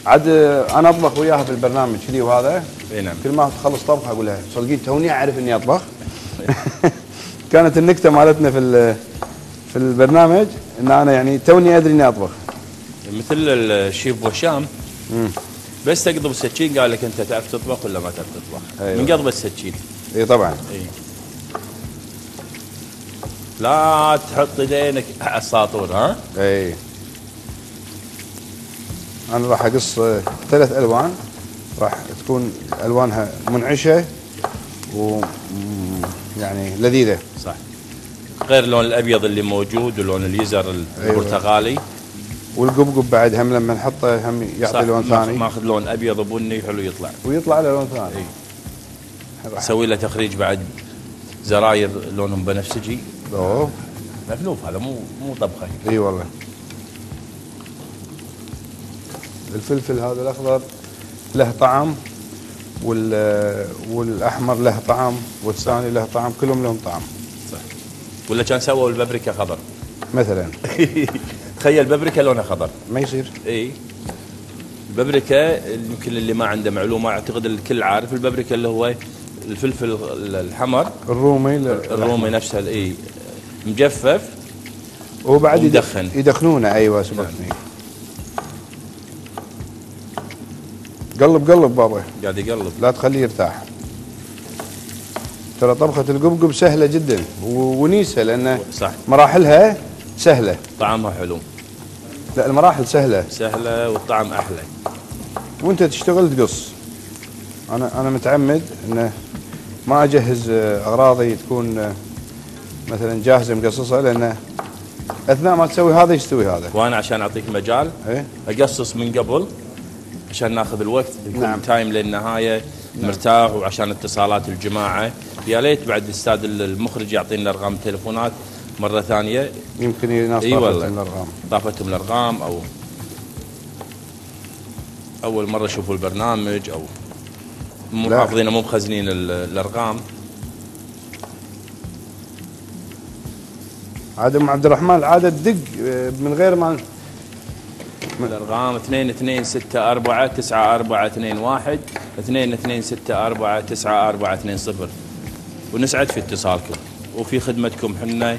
[SPEAKER 1] عاد أنا أطبخ وياها في البرنامج كذي وهذا.
[SPEAKER 2] إي نعم.
[SPEAKER 1] كل ما تخلص طبخ أقول لها صدقين توني أعرف إني أطبخ. كانت النكتة مالتنا في في البرنامج إن أنا يعني توني أدري إني أطبخ.
[SPEAKER 2] مثل الشيف وشام بس تقضب السكين قال لك أنت تعرف تطبخ ولا ما تعرف تطبخ؟
[SPEAKER 1] أيوة.
[SPEAKER 2] من قضب السكين
[SPEAKER 1] إي طبعا.
[SPEAKER 2] إي. لا تحط يدينك على الساطور ها؟
[SPEAKER 1] إي. أنا راح أقص ثلاث ألوان. راح تكون ألوانها منعشة و يعني لذيذة.
[SPEAKER 2] صح. غير اللون الأبيض اللي موجود واللون اليزر البرتقالي.
[SPEAKER 1] والقبقب بعد هم لما نحطه هم يعطي لون ثاني.
[SPEAKER 2] ماخذ لون أبيض بني حلو يطلع.
[SPEAKER 1] ويطلع له لون ثاني.
[SPEAKER 2] اي أسوي له تخريج بعد زراير لونهم بنفسجي.
[SPEAKER 1] أوه.
[SPEAKER 2] مفلوف هذا مو مو طبخة.
[SPEAKER 1] إي والله. الفلفل هذا الأخضر له طعم. والأحمر له طعم والثاني له طعم كلهم لهم طعم.
[SPEAKER 2] صح. ولا كان سووا البابريكا خضر؟
[SPEAKER 1] مثلا.
[SPEAKER 2] تخيل بابريكا لونها خضر.
[SPEAKER 1] ما يصير.
[SPEAKER 2] اي البابريكا يمكن اللي ما عنده معلومة أعتقد الكل عارف البابريكا اللي هو الفلفل الحمر.
[SPEAKER 1] الرومي
[SPEAKER 2] الرومي نفسه اي مجفف
[SPEAKER 1] وبعد يد-
[SPEAKER 2] ومدخن.
[SPEAKER 1] يدخنونه أيوه سبقني قلب قلب بابا.
[SPEAKER 2] قاعد يقلب.
[SPEAKER 1] لا تخليه يرتاح. ترى طبخة القبقب سهلة جدا ونيسة لأن
[SPEAKER 2] صح.
[SPEAKER 1] مراحلها سهلة.
[SPEAKER 2] طعمها حلو.
[SPEAKER 1] لا المراحل سهلة.
[SPEAKER 2] سهلة والطعم أحلى.
[SPEAKER 1] وأنت تشتغل تقص. أنا أنا متعمد انه ما أجهز آه، أغراضي تكون مثلا جاهزة مقصصة لأن أثناء ما تسوي هذا يستوي هذا؟
[SPEAKER 2] وأنا عشان أعطيك مجال
[SPEAKER 1] إيه؟
[SPEAKER 2] أقصص من قبل عشان ناخذ الوقت يكون
[SPEAKER 1] نعم.
[SPEAKER 2] نعم. تايم للنهايه مرتاح وعشان اتصالات الجماعة يا ليت بعد الأستاذ المخرج يعطينا أرقام التليفونات مرة ثانية
[SPEAKER 1] يمكن الناس إي
[SPEAKER 2] والله
[SPEAKER 1] الأرقام
[SPEAKER 2] طافتهم الأرقام أو أول مرة يشوفوا البرنامج أو مو. حافظين مو مخزنين ال- الأرقام
[SPEAKER 1] عاد ام عبد الرحمن العادة تدق آه، من غير ما
[SPEAKER 2] الأرقام 2 2 6 4 9 4 2 1 2 2 6 4 9 4 2 0 ونسعد في اتصالكم وفي خدمتكم حنا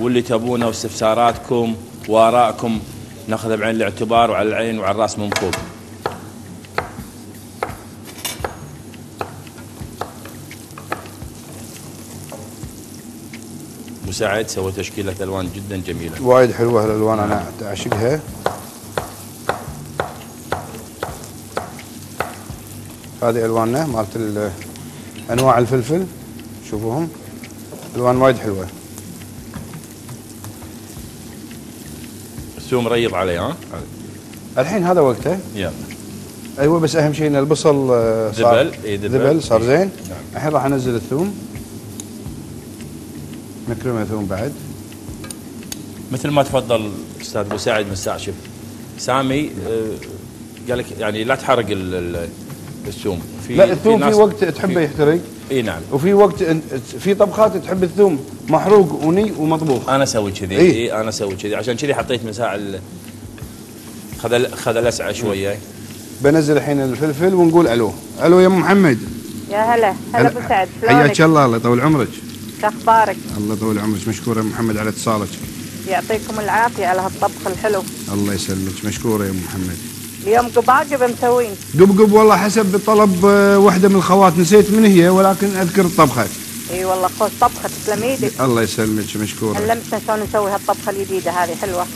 [SPEAKER 2] واللي تبونه واستفساراتكم وآرائكم. ناخذها بعين الاعتبار وعلى العين وعلى الرأس من فوق. مساعد سوى تشكيلة ألوان جدا جميلة.
[SPEAKER 1] وايد حلوة الالوان أنا أعشقها. هذه ألواننا مالت ال- أنواع الفلفل. شوفوهم. ألوان وايد حلوة.
[SPEAKER 2] السوم ريض عليه ها؟
[SPEAKER 1] الحين هذا وقته.
[SPEAKER 2] يلا
[SPEAKER 1] أيوه بس أهم شيء إن البصل آه، صار
[SPEAKER 2] ذبل، إي ذبل.
[SPEAKER 1] صار زين.
[SPEAKER 2] نعم.
[SPEAKER 1] الحين راح أنزل الثوم. مكرمه ثوم بعد.
[SPEAKER 2] مثل ما تفضل أستاذ أبو سعد مستعشف سامي آه، قال لك يعني لا تحرق الثوم. في
[SPEAKER 1] لا الثوم في
[SPEAKER 2] ناس-
[SPEAKER 1] وقت تحبه يحترق.
[SPEAKER 2] إي نعم.
[SPEAKER 1] وفي وقت أنت- في طبخات تحب الثوم محروق وني ومطبوخ.
[SPEAKER 2] أنا أسوي كذي.
[SPEAKER 1] إيه.
[SPEAKER 2] إي أنا أسوي كذي. عشان كذي حطيت مساع ال- خذ خذ الاسعه شوية.
[SPEAKER 1] بنزل الحين الفلفل ونقول ألو. ألو يا أم محمد.
[SPEAKER 3] يا هلا. هلا أبو سعد.
[SPEAKER 1] حياك؟ الله. الله يطول عمرك.
[SPEAKER 3] شو أخبارك؟
[SPEAKER 1] الله يطول عمرك. مشكورة يا محمد على اتصالك.
[SPEAKER 3] يعطيكم العافية على هالطبخ الحلو.
[SPEAKER 1] الله يسلمك. مشكورة يا أم محمد.
[SPEAKER 3] اليوم قباقب مسوين.
[SPEAKER 1] قبقب والله حسب طلب آه، واحدة من الخوات. نسيت من هي ولكن أذكر الطبخة.
[SPEAKER 3] إي والله خوش طبخة تسلم إيدك.
[SPEAKER 1] الله يسلمك مشكورة.
[SPEAKER 3] علمتنا شلون نسوي هالطبخة الجديدة هذه حلوة.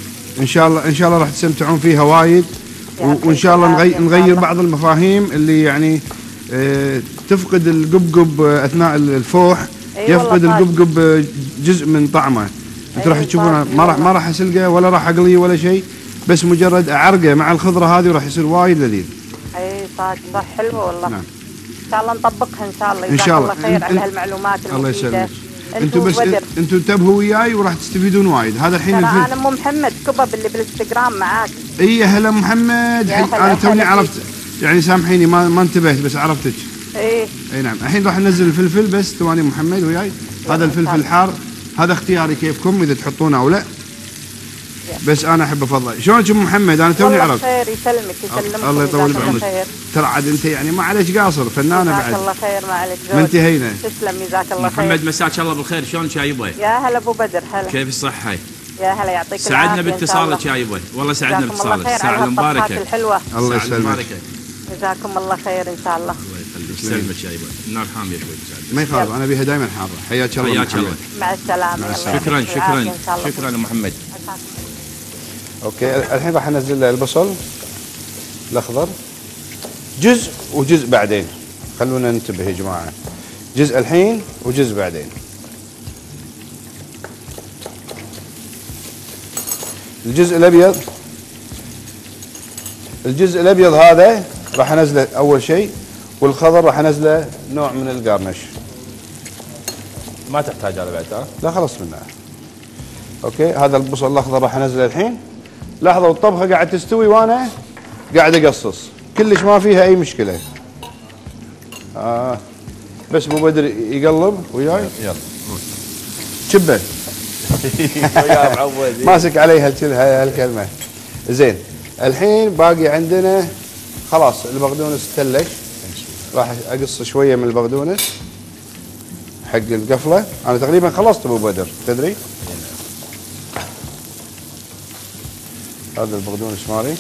[SPEAKER 1] إن شاء الله إن شاء الله راح تستمتعون فيها وايد. وإن شاء الله نغير, نغير. بعض المفاهيم اللي يعني آه، تفقد القبقب آه، أثناء الفوح
[SPEAKER 3] أي
[SPEAKER 1] يفقد. القبقب جزء من طعمه. أنتوا راح
[SPEAKER 3] أي
[SPEAKER 1] تشوفون
[SPEAKER 3] صادق
[SPEAKER 1] ما راح ما. راح أسلقه ولا راح أقليه ولا شيء. بس مجرد اعرقه مع الخضرة هذه وراح يصير وايد لذيذ.
[SPEAKER 3] اي صح صح حلوة والله.
[SPEAKER 1] نعم.
[SPEAKER 3] إن شاء الله نطبقها إن شاء الله. جزاك
[SPEAKER 1] شاء
[SPEAKER 3] الله. خير على هالمعلومات
[SPEAKER 1] الله يسلمك.
[SPEAKER 3] أنتوا
[SPEAKER 1] بس أنتوا انتبهوا وياي وراح تستفيدون وايد. هذا الحين الفل...
[SPEAKER 3] أنا ام محمد كبب اللي بالإنستغرام معاك.
[SPEAKER 1] إي هلا محمد. حي...
[SPEAKER 3] هلا،
[SPEAKER 1] أنا توني عرفت يعني سامحيني ما ما انتبهت بس عرفتك.
[SPEAKER 3] إيه.
[SPEAKER 1] إي نعم. الحين راح ننزل الفلفل بس ثواني محمد وياي. هذا الفلفل الحار هذا اختياري كيفكم إذا تحطونه أو لا. بس أنا أحب أفضل. شلونك أم محمد؟ أنا توني عرفت
[SPEAKER 3] خير يسلمك يسلمك.
[SPEAKER 1] الله يطول بعمرك. ترى عاد أنت يعني ما عليك قاصر
[SPEAKER 3] فنانة
[SPEAKER 1] بعد.
[SPEAKER 3] الله خير ما عليك
[SPEAKER 1] ما انتهينا
[SPEAKER 3] تسلم جزاك الله خير.
[SPEAKER 2] محمد مساك الله بالخير. شلون شايبه
[SPEAKER 3] يا هلا أبو بدر هلا.
[SPEAKER 2] كيف الصحة؟
[SPEAKER 3] يا هلا يعطيك
[SPEAKER 2] سعدنا
[SPEAKER 3] إن شاء
[SPEAKER 2] باتصالك
[SPEAKER 3] الله.
[SPEAKER 2] شايبه والله سعدنا باتصالك.
[SPEAKER 3] خير. على
[SPEAKER 2] ساعه
[SPEAKER 3] هالطبخات
[SPEAKER 2] المباركة.
[SPEAKER 3] الحلوة.
[SPEAKER 1] الله يسلمك.
[SPEAKER 3] جزاكم الله خير إن شاء الله.
[SPEAKER 2] الله يخليك. يسلمك شايبه النار حامية شوي.
[SPEAKER 1] ما يخالف أنا بيها دائما حاضر. حياك الله
[SPEAKER 2] حياك
[SPEAKER 1] محمد.
[SPEAKER 2] الله.
[SPEAKER 3] مع السلامة.
[SPEAKER 2] شكرا شكرا. شكرا يا محمد.
[SPEAKER 1] أوكي. الحين راح أنزل البصل الأخضر. جزء وجزء بعدين. خلونا ننتبه يا جماعة. جزء الحين وجزء بعدين. الجزء الأبيض. الجزء الأبيض هذا راح أنزله أول شيء والخضر راح أنزله نوع من القرنش
[SPEAKER 2] ما تحتاج على بعد
[SPEAKER 1] لا خلص منها أوكي هذا البصل الأخضر راح أنزله الحين. لحظة والطبخة قاعد تستوي وأنا قاعد أقصص. كلش ما فيها أي مشكلة. آه. بس أبو بدر يقلب وياي.
[SPEAKER 2] يلا.
[SPEAKER 1] شبه. ماسك علي هالكل- هالكلمة. زين. الحين باقي عندنا خلاص البقدونس تلش راح أقص شوية من البقدونس حق القفلة. أنا تقريبا خلصت أبو بدر تدري؟ هذا البقدونس مالي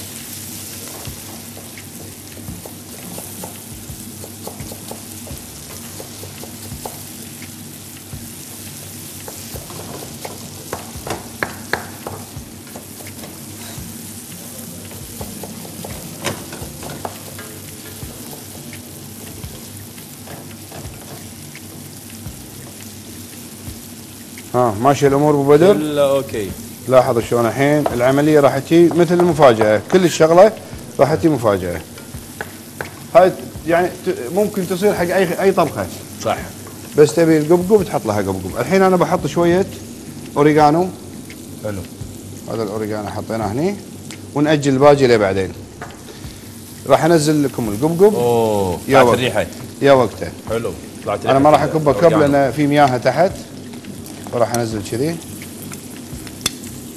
[SPEAKER 1] ها ماشي الأمور أبو بدر؟
[SPEAKER 2] كله okay.
[SPEAKER 1] لاحظ شلون الحين العملية راح تجي مثل المفاجأة. كل الشغلة راح تجي مفاجأة. هاي يعني ممكن تصير حق أي أي طبخة.
[SPEAKER 2] صح.
[SPEAKER 1] بس تبي القبقب تحط لها قبقب. الحين أنا بحط شوية اوريجانو
[SPEAKER 2] حلو.
[SPEAKER 1] هذا الاوريجانو حطيناه هني. ونأجل الباقي لبعدين راح أنزل لكم القبقب.
[SPEAKER 2] أوه
[SPEAKER 1] يا
[SPEAKER 2] طلعت
[SPEAKER 1] وقت.
[SPEAKER 2] الريحة.
[SPEAKER 1] يا وقته.
[SPEAKER 2] حلو. طلعت
[SPEAKER 1] أنا ما راح اكبه كب. لأن في مياه تحت. وراح أنزل كذي.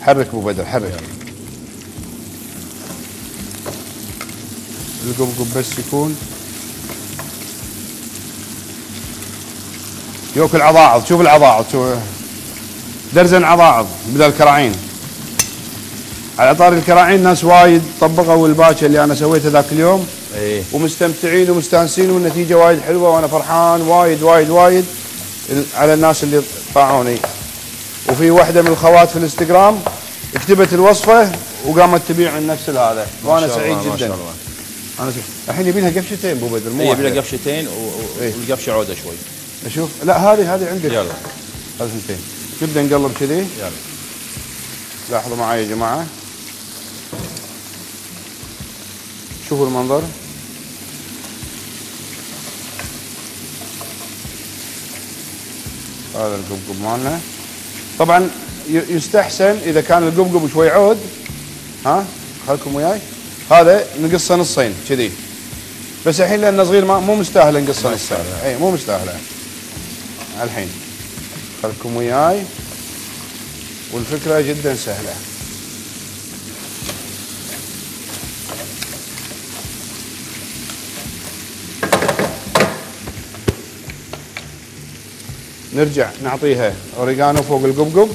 [SPEAKER 1] حرك أبو بدر حرك. القبقب بس يكون. يوك العضاعض شوف العضاعض شوف درزن عضاعض بدل الكراعين. على طار الكراعين ناس وايد طبقوا الباكه اللي أنا سويته ذاك اليوم.
[SPEAKER 2] إيه.
[SPEAKER 1] ومستمتعين ومستانسين والنتيجة وايد حلوة وأنا فرحان وايد وايد وايد. على الناس اللي طاعوني. وفي واحدة من الخوات في الانستغرام كتبت الوصفة وقامت تبيع من نفس هذا
[SPEAKER 2] وأنا
[SPEAKER 1] سعيد
[SPEAKER 2] الله، ما
[SPEAKER 1] جدا.
[SPEAKER 2] شاء الله.
[SPEAKER 1] أنا سعيد. الحين يبي لها قفشتين أبو بدر مو
[SPEAKER 2] إيه،. يبي له قفشتين
[SPEAKER 1] إيه.
[SPEAKER 2] والقفشة عودة شوي.
[SPEAKER 1] أشوف. لا هذه هذه عندك.
[SPEAKER 2] يلا.
[SPEAKER 1] هذه اثنتين. نبدا نقلب كذي.
[SPEAKER 2] يلا.
[SPEAKER 1] لاحظوا معي يا جماعة. شوفوا المنظر. هذا القبقب مالنا. طبعا يستحسن إذا كان القبقب شوي عود. ها؟ خلكم وياي. هذا نقصه نصين كذي. بس الحين لأنه صغير ما مو مستاهل نقصه نصين. اي مو مستاهله الحين. خلكم وياي. والفكرة جدا سهلة. نرجع نعطيها اوريجانو فوق القبقب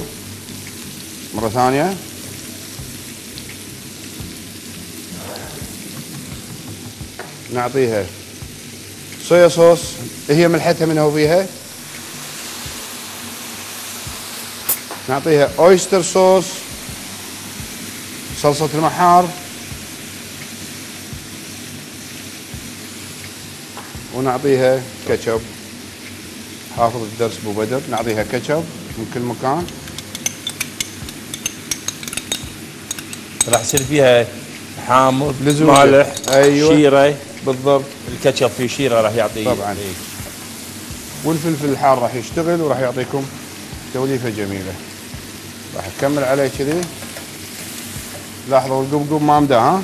[SPEAKER 1] مرة ثانية. نعطيها صويا صوص. هي ملحتها من هو فيها. نعطيها أويستر صوص. صلصة المحار. ونعطيها كاتشب. حافظ الدرس أبو بدر نعطيها كاتشب من كل مكان
[SPEAKER 2] راح يصير فيها حامض
[SPEAKER 1] لزوجة.
[SPEAKER 2] مالح
[SPEAKER 1] أيوة.
[SPEAKER 2] شيرة
[SPEAKER 1] بالضبط
[SPEAKER 2] الكاتشب فيه شيرة راح يعطي
[SPEAKER 1] طبعاً.
[SPEAKER 2] إيه.
[SPEAKER 1] والفلفل الحار راح يشتغل وراح يعطيكم توليفة جميلة راح أكمل عليه كذي لاحظوا القبقب ما مدى ها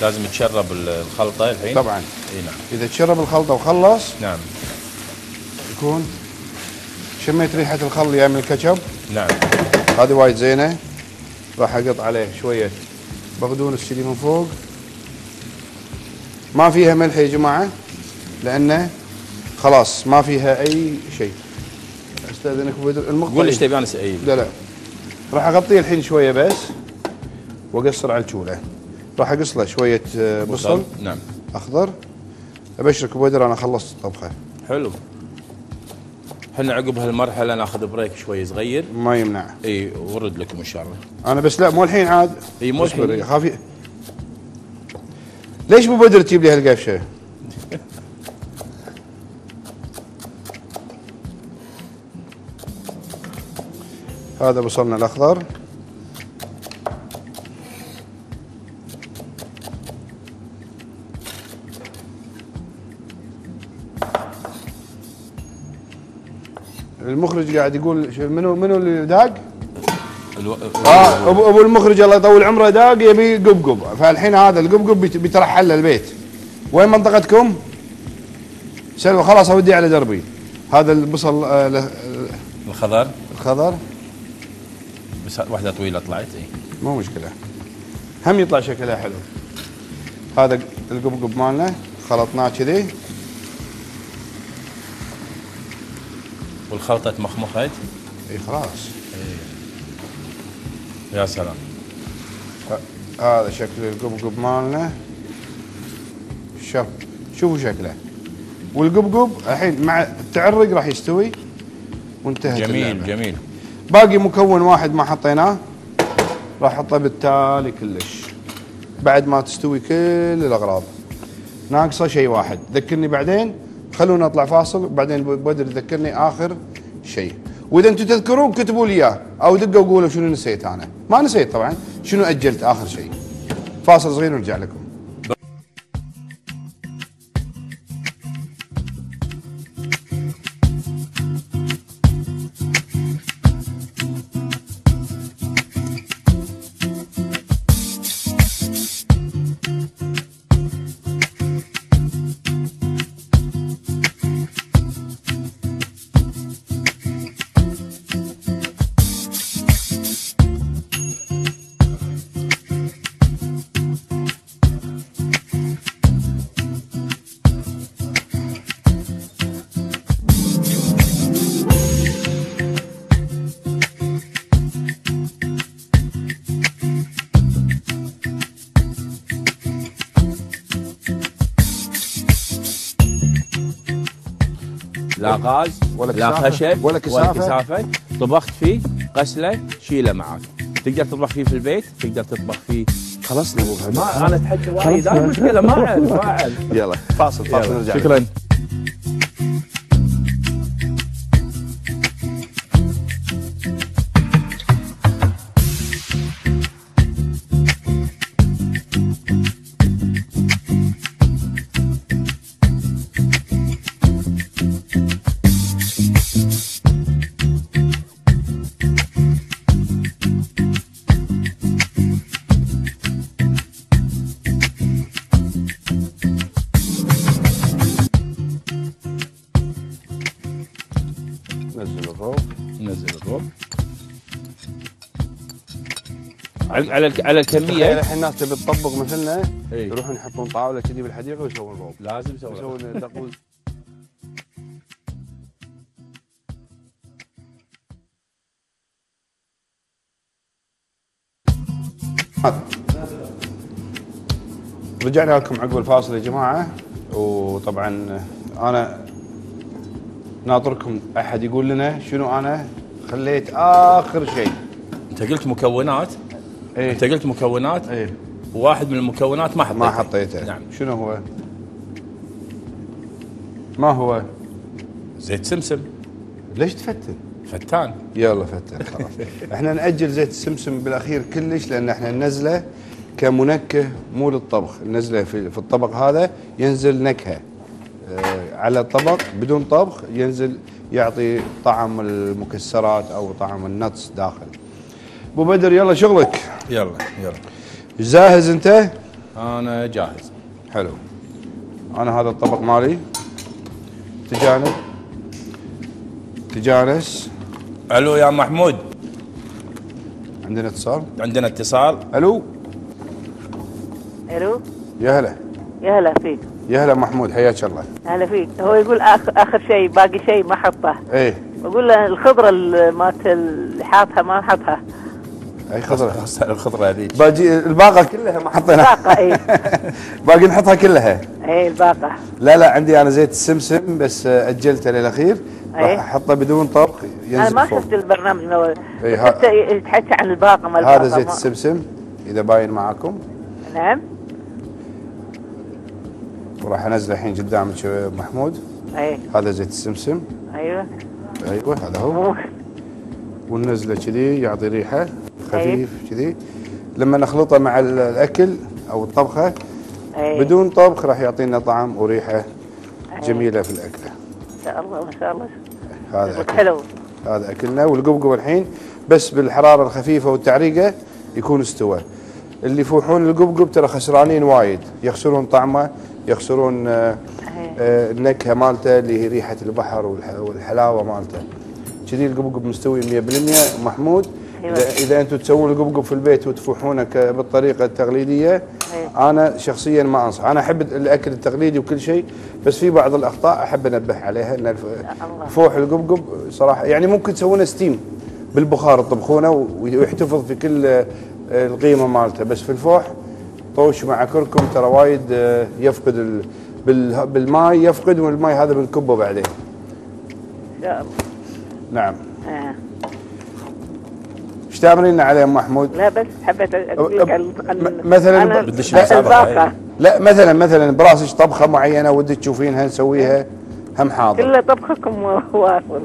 [SPEAKER 2] لازم تشرب الخلطة الحين.
[SPEAKER 1] طبعا.
[SPEAKER 2] إي نعم.
[SPEAKER 1] إذا تشرب الخلطة وخلص
[SPEAKER 2] نعم.
[SPEAKER 1] يكون شميت ريحة الخل يا من الكاتشب.
[SPEAKER 2] نعم.
[SPEAKER 1] هذه وايد زينة. راح أقط عليه شوية بقدونس كذي من فوق. ما فيها ملح يا جماعة لأنه خلاص ما فيها أي شيء. استاذنك بدر المقطع
[SPEAKER 2] قول إيش تبي أنا.
[SPEAKER 1] لا لا. راح أغطيه الحين شوية بس وأقصر على الشولة. راح أقص له شوية آه، بصل.
[SPEAKER 2] نعم.
[SPEAKER 1] أخضر. ابشرك ابو بدر أنا خلصت. الطبخه
[SPEAKER 2] حلو. إحنا عقب هالمرحلة ناخذ break شوي صغير.
[SPEAKER 1] ما يمنع.
[SPEAKER 2] إي ورد لكم إن شاء الله.
[SPEAKER 1] أنا بس لا مو الحين عاد.
[SPEAKER 2] إي، مو الحين.
[SPEAKER 1] خافي ليش أبو بدر تجيب لي هالقفشة؟ هذا بصلنا الأخضر. المخرج قاعد يقول منو منو اللي داق؟
[SPEAKER 2] ألو...
[SPEAKER 1] آه ابو أبو المخرج الله يطول عمره داق يبي قبقب. فالحين هذا القبقب بيت- بيترحل للبيت. وين منطقتكم؟ سلوى خلاص أودي على دربي. هذا البصل آه له-
[SPEAKER 2] الخضر
[SPEAKER 1] الخضر
[SPEAKER 2] بس واحدة طويلة طلعت اي
[SPEAKER 1] مو مشكلة. هم يطلع شكلها حلو. هذا القبقب مالنا خلطناه كذي.
[SPEAKER 2] والخلطة مخمخت
[SPEAKER 1] اي خلاص.
[SPEAKER 2] يا سلام.
[SPEAKER 1] هذا شكل القبقب مالنا. شوف شوفوا شكله. والقبقب الحين مع التعرق راح يستوي. وانتهت
[SPEAKER 2] جميل
[SPEAKER 1] اللعبة.
[SPEAKER 2] جميل.
[SPEAKER 1] باقي مكون واحد ما حطيناه. راح أحطه بالتالي كلش. بعد ما تستوي كل الأغراض. ناقصه شيء واحد. ذكرني بعدين. خلونا نطلع فاصل وبعدين بدر يذكرني آخر شيء. وإذا أنتم تذكرون كتبوا لي إياه أو دقوا وقولوا شنو نسيت أنا. ما نسيت طبعا. شنو أجلت آخر شيء. فاصل صغير ونرجع لكم.
[SPEAKER 2] لا غاز
[SPEAKER 1] ولا
[SPEAKER 2] لا
[SPEAKER 1] كثافة،
[SPEAKER 2] خشب
[SPEAKER 1] ولا كثافة.
[SPEAKER 2] ولا كثافة. طبخت فيه غسلة شيله معك. تقدر تطبخ فيه في البيت تقدر تطبخ فيه.
[SPEAKER 1] خلصنا أبو
[SPEAKER 2] ما أنا اتحكى وايد. لا مشكلة ما أعرف ما أعرف.
[SPEAKER 1] يلا فاصل فاصل نرجع.
[SPEAKER 2] شكرا. على على على الكمية.
[SPEAKER 1] الحين الناس تبي تطبق مثلنا. يروحون يحطون طاولة كذي بالحديقة ويسوون روب
[SPEAKER 2] لازم يسوي
[SPEAKER 1] يسوون دقوز رجعنا لكم عقب الفاصل يا جماعة. وطبعا أنا ناطركم أحد يقول لنا شنو أنا خليت آخر شيء.
[SPEAKER 2] أنت قلت مكونات؟
[SPEAKER 1] إيه.
[SPEAKER 2] أنت قلت مكونات؟
[SPEAKER 1] إيه.
[SPEAKER 2] وواحد من المكونات ما حطيته.
[SPEAKER 1] ما حطيته.
[SPEAKER 2] نعم.
[SPEAKER 1] شنو هو؟ ما هو؟
[SPEAKER 2] زيت سمسم.
[SPEAKER 1] ليش تفتن؟
[SPEAKER 2] فتان.
[SPEAKER 1] يلا فتن خلاص. إحنا نأجل زيت السمسم بالأخير كلش لأن إحنا ننزله كمنكه مو للطبخ. ننزله في, في الطبق هذا ينزل نكهة. آه على الطبق بدون طبخ ينزل يعطي طعم المكسرات أو طعم النتس داخل. أبو بدر يلا شغلك.
[SPEAKER 2] يلا يلا.
[SPEAKER 1] جاهز انت؟
[SPEAKER 2] أنا جاهز.
[SPEAKER 1] حلو. أنا هذا الطبق مالي. تجانب تجانس.
[SPEAKER 2] ألو يا محمود.
[SPEAKER 1] عندنا اتصال.
[SPEAKER 2] عندنا اتصال.
[SPEAKER 1] ألو.
[SPEAKER 3] ألو.
[SPEAKER 1] يا هلا.
[SPEAKER 3] يا هلا فيك.
[SPEAKER 1] يا هلا محمود حياك الله.
[SPEAKER 3] هلا فيك. هو يقول آخر آخر شيء باقي شيء ما حطه.
[SPEAKER 1] إيه.
[SPEAKER 3] بقول له الخضرة اللي مالت اللي حاطها ما نحطها
[SPEAKER 1] أي خضرة.
[SPEAKER 2] الخضرة هذيك
[SPEAKER 1] باقي الباقة كلها ما حطيناها.
[SPEAKER 3] الباقه اي
[SPEAKER 1] باقي نحطها كلها.
[SPEAKER 3] اي الباقة.
[SPEAKER 1] لا لا عندي أنا زيت السمسم بس أجلته للأخير. راح
[SPEAKER 3] إيه.
[SPEAKER 1] أحطه بدون طبخ
[SPEAKER 3] أنا
[SPEAKER 1] ينزل
[SPEAKER 3] ما
[SPEAKER 1] فوق.
[SPEAKER 3] شفت البرنامج. من اول
[SPEAKER 1] إي، ها-
[SPEAKER 3] شفت يتحكى عن الباقة مال
[SPEAKER 1] هذا زيت
[SPEAKER 3] ما-
[SPEAKER 1] السمسم إذا باين معاكم.
[SPEAKER 3] نعم.
[SPEAKER 1] وراح أنزله الحين قدامك يا محمود.
[SPEAKER 3] اي
[SPEAKER 1] هذا زيت السمسم.
[SPEAKER 3] أيوه.
[SPEAKER 1] أيوه هذا هو. وننزله كذي يعطي ريحة. خفيف
[SPEAKER 3] أيوة.
[SPEAKER 1] كذي. لما نخلطه مع ال- الأكل أو الطبخة
[SPEAKER 3] أي.
[SPEAKER 1] بدون طبخ راح يعطينا طعم وريحة جميلة في الأكلة.
[SPEAKER 3] إن شاء الله ما شاء الله.
[SPEAKER 1] هذا أكل.
[SPEAKER 3] حلو.
[SPEAKER 1] هذا أكلنا. والقبقب الحين بس بالحرارة الخفيفة والتعريقة يكون استوى. اللي يفوحون القبقب ترى خسرانين وايد. يخسرون طعمه يخسرون آه، آه، النكهة مالته اللي هي ريحة البحر والح- والحلاوة مالته. كذي القبقب مستوي 100% محمود
[SPEAKER 3] أيوة.
[SPEAKER 1] اذا أنتم تسوون القبقب في البيت وتفوحونه بالطريقة التقليدية
[SPEAKER 3] أيوة.
[SPEAKER 1] أنا شخصيا ما أنصح أنا أحب الأكل التقليدي وكل شيء بس في بعض الأخطاء أحب أنبه عليها
[SPEAKER 3] إن.
[SPEAKER 1] فوح القبقب صراحة يعني ممكن تسوونه ستيم بالبخار تطبخونه ويحتفظ في كل آه، القيمة مالته بس في الفوح طوش مع كركم ترى وايد آه، يفقد ال- بال- بالماء يفقد والماء هذا بنكبه بعدين نعم
[SPEAKER 3] آه.
[SPEAKER 1] إيش تامرين عليه يا أم محمود؟
[SPEAKER 3] لا بس حبيت
[SPEAKER 1] أقول مثلاً
[SPEAKER 2] بدش إيه.
[SPEAKER 1] لا مثلا مثلا براسك طبخة معينة ودك تشوفينها نسويها هم حاضر.
[SPEAKER 3] كله طبخكم واصل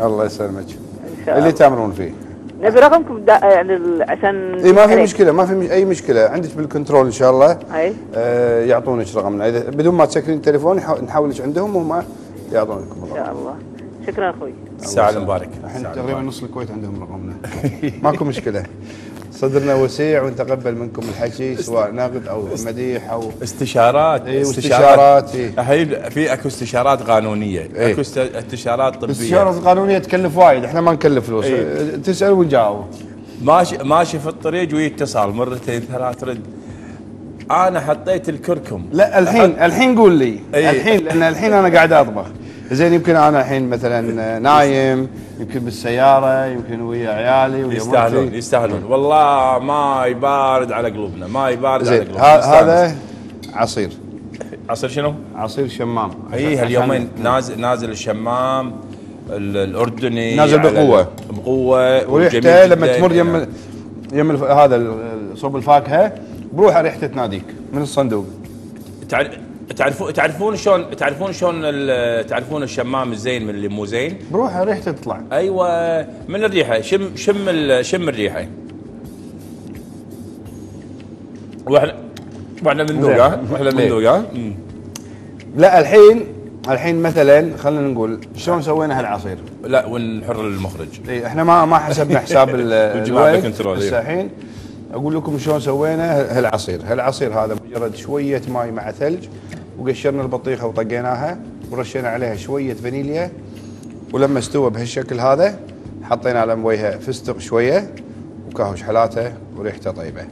[SPEAKER 1] الله يسلمك.
[SPEAKER 3] إن شاء
[SPEAKER 1] اللي
[SPEAKER 3] الله.
[SPEAKER 1] تامرون فيه؟
[SPEAKER 3] نبي رقمكم يعني عشان
[SPEAKER 1] إي ما في. مشكلة ما في مش- أي مشكلة. عندك بال control إن شاء الله.
[SPEAKER 3] أي.
[SPEAKER 1] آه يعطونك رقمنا. اذا بدون ما تسكرين التليفون نحولك عندهم وهم يعطونكم إن
[SPEAKER 3] شاء الله. شكرا أخوي.
[SPEAKER 2] الساعة المباركه
[SPEAKER 1] الحين تقريبا. نص الكويت عندهم رقمنا ماكو مشكلة. صدرنا وسيع ونتقبل منكم الحكي سواء نقد أو مديح أو
[SPEAKER 2] استشارات.
[SPEAKER 1] إيه، واستشارات، إيه.
[SPEAKER 2] الحين في أكو استشارات قانونية.
[SPEAKER 1] إيه.
[SPEAKER 2] أكو است- استشارات طبية.
[SPEAKER 1] الاستشاره القانونيه تكلف وايد. إحنا ما نكلف فلوس
[SPEAKER 2] إيه.
[SPEAKER 1] تسأل ونجاوب.
[SPEAKER 2] ماشي ماشي في الطريق ويا اتصال. مرتين ثلاث رد. أنا حطيت الكركم.
[SPEAKER 1] لا الحين الحين قول لي.
[SPEAKER 2] إيه.
[SPEAKER 1] الحين لأن الحين أنا قاعد أطبخ. زين يمكن أنا الحين مثلا نايم يمكن بالسيارة يمكن ويا عيالي ويا
[SPEAKER 2] يستاهلون. يستاهلون والله ما يبارد على قلوبنا ما يبارد على قلوبنا.
[SPEAKER 1] هذا عصير
[SPEAKER 2] عصير شنو؟
[SPEAKER 1] عصير شمام
[SPEAKER 2] اي هاليومين نازل نازل الشمام ال- الأردني
[SPEAKER 1] نازل بقوة.
[SPEAKER 2] بقوة
[SPEAKER 1] وريحته لما. تمر يم يم الف- هذا صوب الفاكهة بروحه ريحته تناديك من الصندوق
[SPEAKER 2] تعرفون تعرفون شلون تعرفون شلون تعرفون الشمام الزين من اللي مو زين؟
[SPEAKER 1] بروحه ريحته تطلع.
[SPEAKER 2] أيوه من الريحة. شم شم شم الريحة. وإحنا وإحنا من ذوق ها؟ وإحنا من
[SPEAKER 1] إيه.
[SPEAKER 2] ذوق ها.
[SPEAKER 1] لا الحين الحين مثلا خلينا نقول شلون سوينا هالعصير؟
[SPEAKER 2] لا ونحر المخرج.
[SPEAKER 1] اي إحنا ما ما حسبنا حساب الوقت بس. الحين أقول لكم شلون سوينا هالعصير. هالعصير هذا مجرد شوية ماي مع ثلج. وقشرنا البطيخة وطقيناها ورشينا عليها شوية فانيليا ولما استوى بهالشكل هذا حطينا على مويها فستق شوية وكاهو شحلاته وريحته طيبة.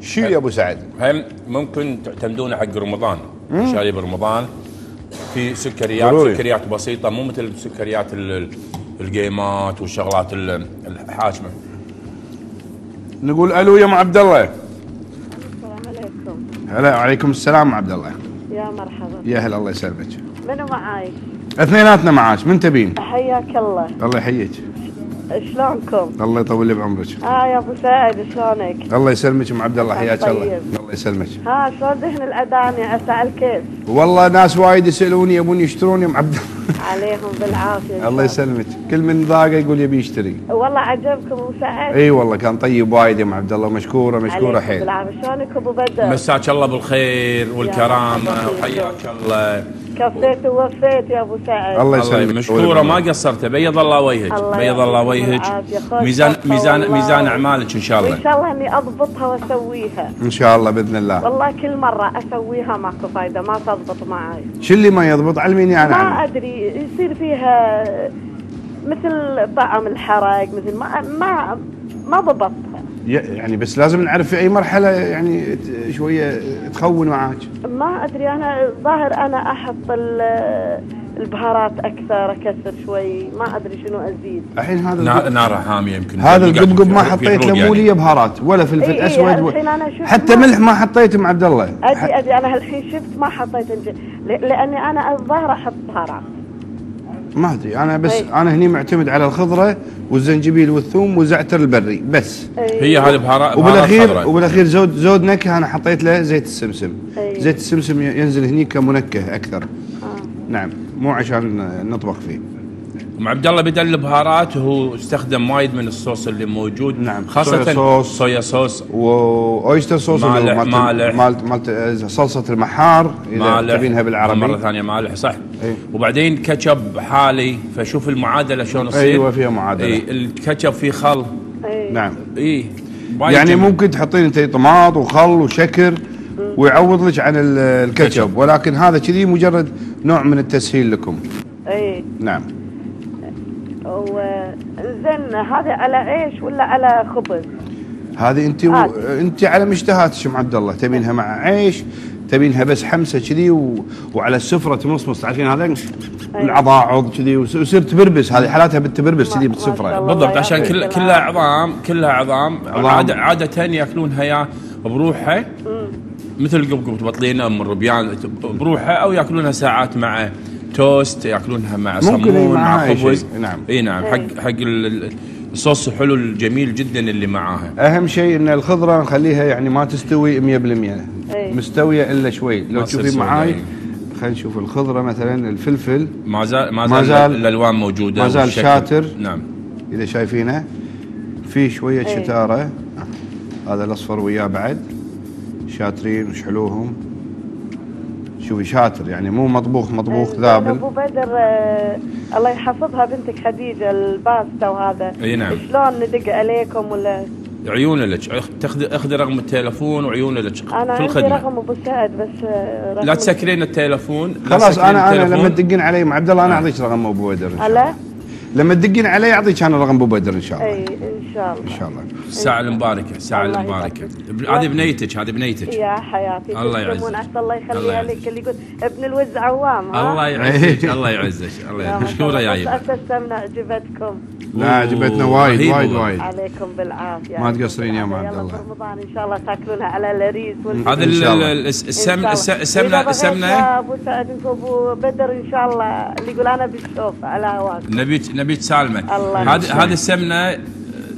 [SPEAKER 1] شيل يا أبو سعد.
[SPEAKER 2] هم ممكن تعتمدونه حق رمضان؟ شاي برمضان في سكريات
[SPEAKER 1] ضروري.
[SPEAKER 2] سكريات بسيطة مو مثل سكريات ال- ال- الجيمات والشغلات ال- الحاشمة.
[SPEAKER 1] نقول ألو يا أم عبد الله.
[SPEAKER 3] السلام عليكم.
[SPEAKER 1] هلا وعليكم السلام أم عبد الله.
[SPEAKER 3] يا
[SPEAKER 1] يا هلا الله يسلمك
[SPEAKER 3] منو معاي؟
[SPEAKER 1] اثنيناتنا معاك من تبين
[SPEAKER 3] حياك الله
[SPEAKER 1] الله يحييك
[SPEAKER 3] شلونكم؟
[SPEAKER 1] الله يطول لي بعمرك
[SPEAKER 3] ها يا أبو سعد شلونك؟
[SPEAKER 1] الله يسلمك ام عبد الله حياك الله
[SPEAKER 3] طيب.
[SPEAKER 1] الله يسلمك
[SPEAKER 3] ها شلون دهن الاداني عسى على الكيف؟
[SPEAKER 1] والله ناس وايد يسألوني يبون يشترون يا ام عبد الله
[SPEAKER 3] عليهم بالعافية.
[SPEAKER 1] الله يسلمك. كل من ذاقه يقول يبي يشتري.
[SPEAKER 3] والله عجبكم ابو سعد
[SPEAKER 1] إي والله كان طيب وايد يا أم عبد الله. مشكورة
[SPEAKER 3] مشكورة
[SPEAKER 1] حيل.
[SPEAKER 3] بالعافية. شلونك أبو بدر؟
[SPEAKER 2] مساك الله بالخير
[SPEAKER 3] والكرامة.
[SPEAKER 2] وحياك الله.
[SPEAKER 3] كفيت ووفيت يا أبو سعد.
[SPEAKER 1] الله يسلمك.
[SPEAKER 2] مشكوره ما قصرت. بيض الله وجهك.
[SPEAKER 3] الله
[SPEAKER 2] بيض الله وجهك. ميزان ميزان. ميزان أعمالك إن شاء الله.
[SPEAKER 3] شاء الله إني أضبطها وأسويها.
[SPEAKER 1] إن شاء الله بإذن الله.
[SPEAKER 3] والله كل مرة أسويها ماكو فايدة. ما تضبط معي
[SPEAKER 1] شو اللي ما يضبط؟ علميني أنا
[SPEAKER 3] ما أدري. يصير فيها مثل طعم الحرق مثل ما ما ما ضبطها
[SPEAKER 1] يعني بس لازم نعرف في أي مرحلة يعني شوية تخون معاك.
[SPEAKER 3] ما أدري أنا ظاهر أنا أحط ال- البهارات أكثر أكثر شوي. ما أدري شنو أزيد.
[SPEAKER 1] الحين هذا
[SPEAKER 2] نارة حاميه يمكن
[SPEAKER 1] هذا القبقب ما حطيت له
[SPEAKER 2] يعني.
[SPEAKER 1] موليه بهارات ولا فلفل
[SPEAKER 3] إي إي،
[SPEAKER 1] أسود و...
[SPEAKER 3] الحين أنا شفت
[SPEAKER 1] حتى
[SPEAKER 3] ما-
[SPEAKER 1] ملح ما حطيت ام عبد الله.
[SPEAKER 3] أدري أدري أنا هالحين شفت ما حطيت لأني أنا الظاهر أحط بهارات.
[SPEAKER 1] ما أدري أنا بس
[SPEAKER 3] إي.
[SPEAKER 1] أنا هني معتمد على الخضرة والزنجبيل والثوم والزعتر البري بس
[SPEAKER 3] إي.
[SPEAKER 2] هي هذه بهارات
[SPEAKER 1] وبالاخير
[SPEAKER 2] خضراء.
[SPEAKER 1] وبالأخير زود زود نكهة أنا حطيت له زيت السمسم
[SPEAKER 3] إي.
[SPEAKER 1] زيت السمسم ينزل هني كمنكه أكثر
[SPEAKER 3] آه.
[SPEAKER 1] نعم مو عشان نطبخ فيه
[SPEAKER 2] أم عبد الله بدل البهارات وهو استخدم وايد من الصوص اللي موجود
[SPEAKER 1] نعم.
[SPEAKER 2] خاصة
[SPEAKER 1] soya sauce.
[SPEAKER 2] soya sauce
[SPEAKER 1] و oyster sauce هو
[SPEAKER 2] مالح- مالح.
[SPEAKER 1] مالت مالت صلصة المحار إذا
[SPEAKER 2] مالح
[SPEAKER 1] تبينها بالعربي
[SPEAKER 2] مرة ثانية مالح صح
[SPEAKER 1] إيه.
[SPEAKER 2] وبعدين كاتشب حالي فشوف المعادلة شلون تصير
[SPEAKER 1] أيوة، فيها معادلة.
[SPEAKER 2] اي الكاتشب فيه خل
[SPEAKER 3] إي.
[SPEAKER 1] نعم
[SPEAKER 2] اي
[SPEAKER 1] يعني
[SPEAKER 2] جميل.
[SPEAKER 1] ممكن تحطين انت طماط وخل وشكر ويعوض لك عن ال- الكاتشب ولكن هذا كذي مجرد نوع من التسهيل لكم
[SPEAKER 3] اي
[SPEAKER 1] نعم
[SPEAKER 3] زين هذا على عيش ولا على خبز؟
[SPEAKER 1] هذه أنت و... أنت على مشتهاتك ام عبد الله تبينها مع عيش تبينها بس حمسه كذي و... وعلى السفرة تمصمص تعرفين هذا العضاعض كذي ويصير تبربس هذه حالاتها بالتبربس كذي
[SPEAKER 3] بالسفرة.
[SPEAKER 2] بالضبط عشان كل. كلها عظام كلها عظام
[SPEAKER 1] عظام.
[SPEAKER 2] عادة, عادة يأكلونها يا بروحها مثل قبقب تبطلينه من الربيان بروحها أو يأكلونها ساعات مع توست ياكلونها مع
[SPEAKER 1] ممكن
[SPEAKER 2] صمون مع خبز
[SPEAKER 1] نعم.
[SPEAKER 2] إي نعم. حق حق ال- ال- الصوص الحلو الجميل جدا اللي معاها
[SPEAKER 1] أهم شيء إن الخضرة نخليها يعني ما تستوي 100%
[SPEAKER 3] إي.
[SPEAKER 1] مستوية إلا شوي لو
[SPEAKER 2] سوداء،
[SPEAKER 1] معاي. خلينا نشوف الخضرة مثلا الفلفل
[SPEAKER 2] ما زال ما
[SPEAKER 1] ما
[SPEAKER 2] زال,
[SPEAKER 1] زال-
[SPEAKER 2] الألوان موجودة
[SPEAKER 1] ما زال. شاتر.
[SPEAKER 2] نعم
[SPEAKER 1] إذا شايفينه في
[SPEAKER 3] شوية.
[SPEAKER 1] شتارة هذا الأصفر وياه بعد شاترين وش حلوهم شوفي شاطر يعني مو مطبوخ مطبوخ
[SPEAKER 3] زين
[SPEAKER 1] ذابل.
[SPEAKER 3] أبو بدر آه، الله يحفظها بنتك خديجة الباستا وهذا.
[SPEAKER 2] إي نعم.
[SPEAKER 3] شلون ندق عليكم ولا؟
[SPEAKER 2] عيون لك تاخذ اخذ رقم التليفون وعيون لك
[SPEAKER 3] أنا
[SPEAKER 2] في
[SPEAKER 3] عندي
[SPEAKER 2] الخدمه
[SPEAKER 3] رقم أبو سعد بس آه، رقم
[SPEAKER 2] لا تسكرين التليفون لا
[SPEAKER 1] خلاص أنا
[SPEAKER 2] أنا.
[SPEAKER 1] لما تدقين علي مع عبد الله أنا
[SPEAKER 2] آه.
[SPEAKER 1] أعطيك رقم أبو بدر إن شاء الله.
[SPEAKER 3] هلا
[SPEAKER 1] لما تدقين علي أعطيك أنا رقم أبو بدر إن شاء الله.
[SPEAKER 3] إي ان شاء الله
[SPEAKER 1] ان شاء الله
[SPEAKER 3] الله
[SPEAKER 2] المباركة
[SPEAKER 3] يبارك.
[SPEAKER 2] ب- هذه بنيتك هذه بنيتك
[SPEAKER 3] يا حياتي
[SPEAKER 2] الله يعزك.
[SPEAKER 3] الله
[SPEAKER 2] الله
[SPEAKER 3] يخليها. لك اللي يقول ابن الوز عوام ها
[SPEAKER 2] الله يعزك الله يعزك الله يعزك
[SPEAKER 3] الله.
[SPEAKER 2] يا يبا
[SPEAKER 3] استمنا عجبتكم
[SPEAKER 1] لا عجبتنا وايد وايد. وايد
[SPEAKER 3] عليكم بالعافية
[SPEAKER 1] ما تقصرين يا
[SPEAKER 3] بالعافية.
[SPEAKER 1] عبد الله.
[SPEAKER 3] برمضان إن شاء الله تاكلونها على الريس والفول.
[SPEAKER 2] هذا
[SPEAKER 1] إن شاء الله.
[SPEAKER 2] ال- ال- الس-
[SPEAKER 3] إن
[SPEAKER 2] السمنة
[SPEAKER 3] شاء
[SPEAKER 2] الس-
[SPEAKER 3] الله.
[SPEAKER 2] السمنة
[SPEAKER 3] إذا بغيت
[SPEAKER 2] السمنة
[SPEAKER 3] يا أبو سعد وابو بدر إن شاء الله اللي يقول أنا بالشوف على هواك
[SPEAKER 2] نبيك نبيك سالمة
[SPEAKER 3] الله
[SPEAKER 2] هذه
[SPEAKER 3] يسلمك.
[SPEAKER 2] هذه السمنة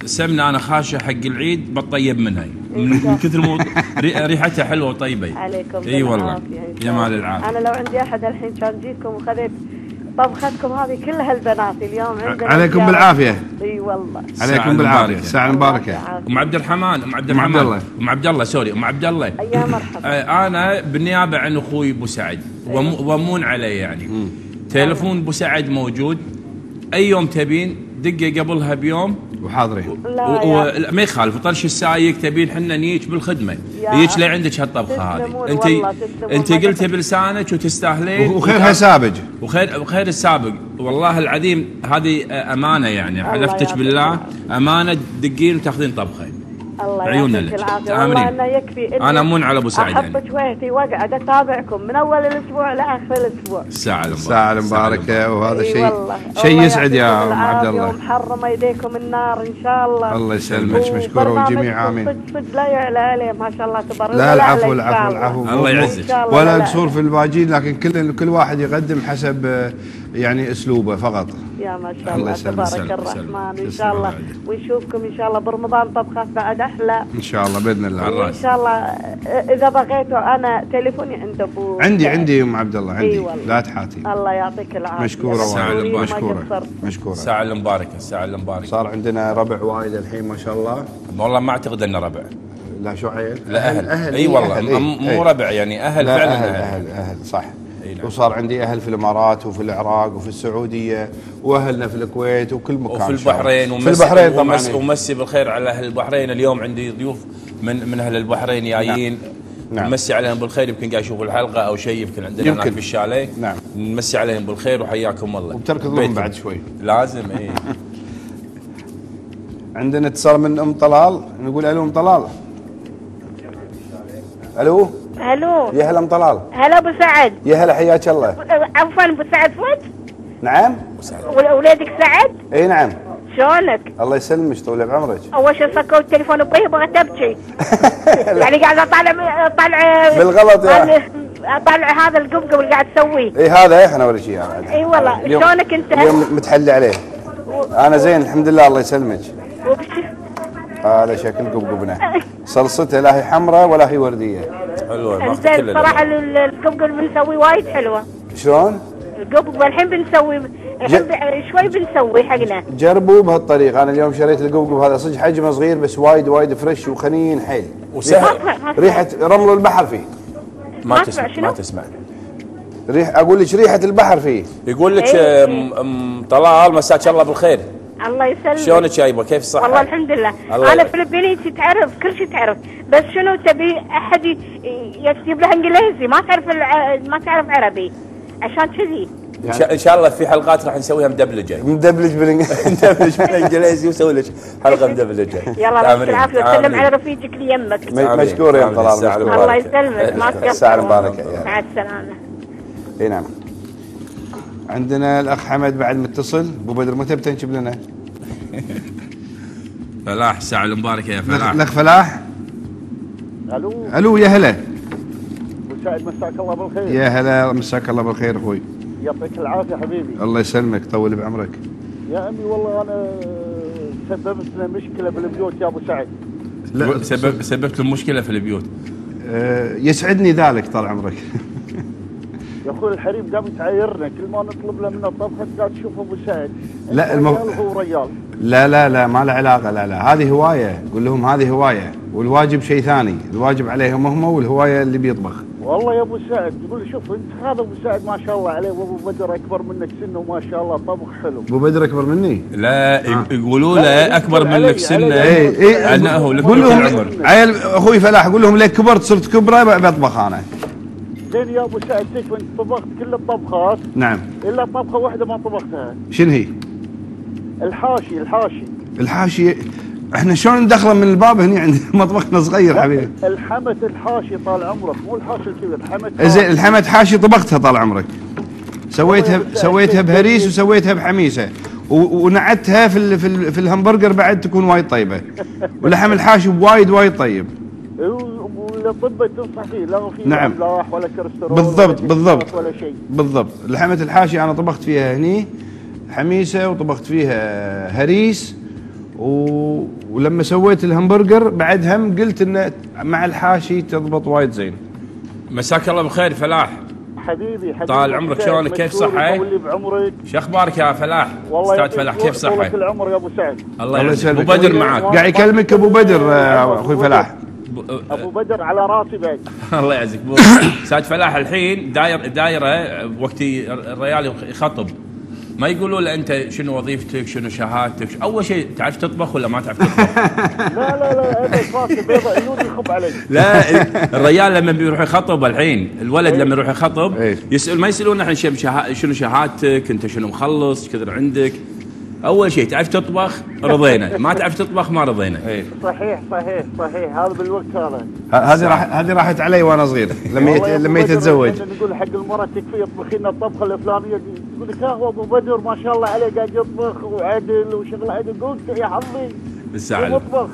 [SPEAKER 2] سمنة أنا خاشة حق العيد بطيب منها. من
[SPEAKER 3] شاء
[SPEAKER 2] من كثر مو ري- ريحتها حلوة وطيبة.
[SPEAKER 3] عليكم.
[SPEAKER 2] إي والله. يا. مال العافية.
[SPEAKER 3] أنا لو عندي أحد الحين كان جيتكم وخذيت طبختكم هذه كلها البنات اليوم عندنا
[SPEAKER 1] عليكم. بالعافية.
[SPEAKER 3] إي والله.
[SPEAKER 1] عليكم
[SPEAKER 2] بالعافية.
[SPEAKER 1] الساعة المباركه
[SPEAKER 2] أم عبد الرحمن أم عبد
[SPEAKER 1] أم عبد
[SPEAKER 2] الرحمن.
[SPEAKER 1] الله.
[SPEAKER 2] أم عبد الله sorry أم عبد الله.
[SPEAKER 3] يا مرحبا.
[SPEAKER 2] آه، أنا بالنيابه عن أخوي أبو سعد. وم- ومون علي يعني. تليفون أبو سعد موجود. أي يوم تبين دقة قبلها بيوم.
[SPEAKER 1] وحاضرين.
[SPEAKER 3] لا
[SPEAKER 2] و- و- ما يخالف. طرش السايق تبين حنا نيج بالخدمة.
[SPEAKER 3] يا
[SPEAKER 2] يجيك لعندك هالطبخة هذه. انت. انت قلتي. بلسانك وتستاهلين.
[SPEAKER 1] وخيرج سابق
[SPEAKER 2] وخير وخير السابق. والله العظيم هذه أمانة يعني. حلفتك بالله. أمانة تدقين وتاخذين طبخه
[SPEAKER 3] الله
[SPEAKER 2] عيوننا
[SPEAKER 3] يعطيك
[SPEAKER 2] لك.
[SPEAKER 3] والله انه يكفي
[SPEAKER 2] أنا أمون على أبو سعيد
[SPEAKER 3] أحط
[SPEAKER 2] يعني.
[SPEAKER 3] شويتي واقعد أتابعكم من أول الأسبوع لآخر الأسبوع.
[SPEAKER 2] الساعة المباركه
[SPEAKER 1] الساعة المباركة وهذا شيء. شيء يسعد يا ام عبد الله.
[SPEAKER 3] ومحرمه إيديكم النار إن شاء الله.
[SPEAKER 1] الله يسلمك مشكورة
[SPEAKER 3] وبرنامجكم
[SPEAKER 1] والجميع
[SPEAKER 3] صدق صدق لا يعلى عليه ما شاء الله تبارك
[SPEAKER 1] لا العفو
[SPEAKER 3] إن
[SPEAKER 1] العفو العفو.
[SPEAKER 2] الله يعزك.
[SPEAKER 3] إن
[SPEAKER 1] ولا
[SPEAKER 3] لا.
[SPEAKER 1] قصور في الباجين لكن كل كل واحد يقدم حسب آه، يعني أسلوبه فقط
[SPEAKER 3] يا ما شاء
[SPEAKER 1] الله.
[SPEAKER 3] تبارك
[SPEAKER 2] يسلمك.
[SPEAKER 3] الرحمن إن
[SPEAKER 2] يسلمك.
[SPEAKER 3] شاء الله
[SPEAKER 2] يسلمك.
[SPEAKER 3] ونشوفكم إن شاء الله برمضان طبخات بعد أحلى
[SPEAKER 1] إن شاء الله بإذن الله
[SPEAKER 2] على الرأس.
[SPEAKER 3] شاء الله إذا بغيتوا أنا تليفوني عند أبو
[SPEAKER 1] عندي. عندي يا أم عبد الله عندي
[SPEAKER 3] إي والله.
[SPEAKER 1] لا تحاتي
[SPEAKER 3] الله يعطيك
[SPEAKER 1] العافية
[SPEAKER 2] المباركة.
[SPEAKER 1] مشكورة
[SPEAKER 3] قصرت.
[SPEAKER 1] مشكورة
[SPEAKER 2] الساعة المباركة الساعة المباركة
[SPEAKER 1] صار عندنا ربع وايد الحين ما شاء الله
[SPEAKER 2] والله ما أعتقد إنه ربع
[SPEAKER 1] لا شو عيل
[SPEAKER 2] لا أهل,
[SPEAKER 1] أهل
[SPEAKER 2] اي والله
[SPEAKER 1] أهل،.
[SPEAKER 2] مو ربع يعني أهل
[SPEAKER 1] لا
[SPEAKER 2] فعلا
[SPEAKER 1] أهل
[SPEAKER 2] أهل.
[SPEAKER 1] أهل أهل صح
[SPEAKER 2] نعم.
[SPEAKER 1] وصار عندي أهل في الإمارات وفي العراق وفي السعودية وأهلنا في الكويت وكل مكان
[SPEAKER 2] وفي. البحرين
[SPEAKER 1] في
[SPEAKER 2] ومسي-
[SPEAKER 1] البحرين طبعا
[SPEAKER 2] ومس-
[SPEAKER 1] إي.
[SPEAKER 2] ومسي بالخير على أهل البحرين اليوم عندي ضيوف من من أهل البحرين جايين
[SPEAKER 1] نعم.
[SPEAKER 2] نمسي عليهم بالخير يمكن قاعد يشوفوا الحلقة أو شيء يمكن عندنا
[SPEAKER 1] يمكن.
[SPEAKER 2] هناك في الشاليه
[SPEAKER 1] نعم.
[SPEAKER 2] نمسي عليهم بالخير وحياكم الله
[SPEAKER 1] وبتركض لهم. بعد شوي
[SPEAKER 2] لازم اي
[SPEAKER 1] عندنا اتصال من أم طلال نقول ألو أم طلال ألو
[SPEAKER 5] ألو
[SPEAKER 1] يا هلا أم طلال.
[SPEAKER 5] هلا أبو سعد.
[SPEAKER 1] يا هلا حياك الله.
[SPEAKER 5] عفوا أبو سعد فوت.
[SPEAKER 1] نعم؟
[SPEAKER 5] ولادك سعد.
[SPEAKER 1] إي نعم.
[SPEAKER 5] شلونك؟
[SPEAKER 1] الله يسلمك طول بعمرك
[SPEAKER 5] أول شيء سكروا التليفون أبوي بغيت ابكي يعني قاعد أطالع أطالع
[SPEAKER 1] بالغلط يا.
[SPEAKER 5] يعني أطالع هذا القبقب اللي قاعد تسويه.
[SPEAKER 1] إي هذا إحنا ولا شيء هذا
[SPEAKER 5] إي والله. شلونك أنت؟
[SPEAKER 1] اليوم متحلي عليه. أنا زين الحمد لله الله يسلمك. هذا شكل قبقبنا صلصته لا هي حمراء ولا هي
[SPEAKER 2] وردية. حلوة
[SPEAKER 5] انزين
[SPEAKER 2] كل
[SPEAKER 5] صراحة القبقب اللي بنسويه وايد حلوة.
[SPEAKER 1] شلون؟
[SPEAKER 5] القبقب الحين بنسوي الحين شوي بنسوي حقنا.
[SPEAKER 1] جربوا بهالطريقة. أنا اليوم شريت القبقب هذا صدق حجمه صغير بس وايد وايد فريش وخنين حيل.
[SPEAKER 2] وسهل.
[SPEAKER 1] ريحة رمل البحر فيه.
[SPEAKER 2] ما تسمع ما؟ تسمع.
[SPEAKER 1] ريح أقول لك ريحة البحر فيه.
[SPEAKER 2] يقول لك
[SPEAKER 5] إيه.
[SPEAKER 2] طلال مساك الله بالخير.
[SPEAKER 5] الله يسلمك.
[SPEAKER 2] شلونك جايبه كيف الصحه؟
[SPEAKER 5] والله الحمد لله.
[SPEAKER 2] الله
[SPEAKER 5] أنا
[SPEAKER 2] يبارك.
[SPEAKER 5] فلبيني تعرف كل شيء تعرف. بس شنو تبي أحد يكتب له إنجليزي؟ ما تعرف الع... ما تعرف عربي. عشان كذي.
[SPEAKER 2] إن شاء- إن شاء الله في حلقات راح نسويها مدبلجة.
[SPEAKER 1] مدبلج بالانجليزي
[SPEAKER 2] ندبلج بالإنجليزي وسوي لك حلقة مدبلجة.
[SPEAKER 5] يلا يعطيك
[SPEAKER 2] تآمرين،
[SPEAKER 5] العافية. وسلم. على رفيقك اللي يمك.
[SPEAKER 1] مشكور يا. طلال.
[SPEAKER 5] الله. يسلمك. ما تقصر
[SPEAKER 1] الساعة المباركة
[SPEAKER 5] مع السلامة.
[SPEAKER 1] إي نعم. عندنا الأخ حمد بعد متصل. أبو بدر متى بتنشب لنا؟
[SPEAKER 2] فلاح الساعة المباركة يا فلاح.
[SPEAKER 1] الاخ فلاح.
[SPEAKER 6] ألو.
[SPEAKER 1] ألو يا هلا.
[SPEAKER 6] مساعد مساك الله بالخير.
[SPEAKER 1] يا هلا مساك الله بالخير أخوي.
[SPEAKER 6] يعطيك العافية حبيبي.
[SPEAKER 1] الله يسلمك طول بعمرك.
[SPEAKER 6] يا أمي والله أنا سببت لنا مشكلة بالبيوت يا أبو سعد.
[SPEAKER 1] لا
[SPEAKER 2] سبب سببت لهم مشكلة في البيوت.
[SPEAKER 1] آه، يسعدني ذلك طال عمرك.
[SPEAKER 6] يا أخوي الحريم قام تعايرنا كل ما نطلب له منه طبخه قاعد تشوف أبو سعد
[SPEAKER 1] لا، المو-
[SPEAKER 6] وهو ريال.
[SPEAKER 1] لا لا لا ما له علاقة لا لا. هذه هواية قول لهم هذه هواية والواجب شيء ثاني. الواجب عليهم هم والهواية اللي بيطبخ.
[SPEAKER 6] والله يا أبو سعد يقول لي شوف أنت هذا أبو سعد ما شاء الله عليه وأبو بدر أكبر منك سنة وما شاء الله طبخ حلو.
[SPEAKER 1] أبو بدر أكبر مني؟
[SPEAKER 2] لا
[SPEAKER 1] آه.
[SPEAKER 2] يقولوا
[SPEAKER 6] لا،
[SPEAKER 2] له
[SPEAKER 6] أكبر
[SPEAKER 2] منك
[SPEAKER 6] سنة.
[SPEAKER 1] اي اي
[SPEAKER 2] انه لك
[SPEAKER 1] قول لهم
[SPEAKER 2] العمر
[SPEAKER 1] عيل أخوي فلاح قول لهم ليك كبرت صرت كبرة ب- بطبخ أنا.
[SPEAKER 6] زين يا أبو سعد تكفى أنت طبخت كل الطبخات.
[SPEAKER 1] نعم.
[SPEAKER 6] إلا طبخة واحدة ما طبختها.
[SPEAKER 1] شنو هي؟
[SPEAKER 6] الحاشي الحاشي.
[SPEAKER 1] الحاشي إحنا شلون ندخله من الباب هني عند مطبخنا صغير حبيبي؟
[SPEAKER 6] الحمة الحاشي طال عمرك مو الحاشي الكبير الحمة
[SPEAKER 1] زين الحمد حاشي طبختها طال عمرك. سويتها سويتها بهريس وسويتها بحميسة. ونعتها في ال في, ال في الهمبرجر بعد تكون وايد طيبة. ولحم الحاشي وايد وايد طيب.
[SPEAKER 6] والطب تنصح فيه لا في
[SPEAKER 1] نعم.
[SPEAKER 6] املاح ولا كوليسترول
[SPEAKER 1] بالضبط،
[SPEAKER 6] ولا
[SPEAKER 1] بالضبط.
[SPEAKER 6] ولا شيء.
[SPEAKER 1] بالضبط. لحمة الحاشي أنا طبخت فيها هني حميسة وطبخت فيها هريس و... ولما سويت الهمبرجر بعد هم قلت انه مع الحاشي تضبط وايد زين.
[SPEAKER 2] مساك الله بالخير فلاح.
[SPEAKER 6] حبيبي حبيبي
[SPEAKER 2] طال عمرك، شلونك؟ كيف صحة؟
[SPEAKER 6] بعمرك.
[SPEAKER 2] شو أخبارك يا فلاح؟
[SPEAKER 6] والله أستاذ
[SPEAKER 2] فلاح كيف
[SPEAKER 6] طولك
[SPEAKER 2] صحة؟
[SPEAKER 6] العمر يا أبو سعد.
[SPEAKER 2] الله
[SPEAKER 1] يسلمك.
[SPEAKER 2] أبو بدر معاك
[SPEAKER 1] قاعد يكلمك أبو بدر آه، أخوي فلاح.
[SPEAKER 6] أبو بدر على رأسي بعد.
[SPEAKER 2] الله يعزك. أستاذ فلاح الحين داير دايرة وقت الريال يخطب. ما يقولوا له أنت شنو وظيفتك شنو شهادتك؟ أول شيء تعرف تطبخ ولا ما تعرف تطبخ؟
[SPEAKER 6] لا لا لا أنا فاكر بيضة عيوني يخب علي.
[SPEAKER 2] لا الرجال لما بيروح يخطب الحين الولد لما يروح يخطب
[SPEAKER 1] إيه.
[SPEAKER 2] يسال ما شيء شها- شنو شهادتك أنت شنو مخلص كذا عندك؟ أول شيء تعرف تطبخ؟ رضينا. ما تعرف تطبخ ما رضينا.
[SPEAKER 1] اي
[SPEAKER 6] صحيح صحيح صحيح. هذا بالوقت هذا.
[SPEAKER 1] هذه راح هذه راحت علي وأنا صغير لما يت... لما يتزوج.
[SPEAKER 6] نقول حق المرأة تكفي اطبخي لنا الطبخة الفلانيه تقول لك هو أبو بدر ما شاء الله عليه قاعد يطبخ وعدل وشغل عدل. قلت يا حظي
[SPEAKER 2] بالساعة
[SPEAKER 6] مطبخ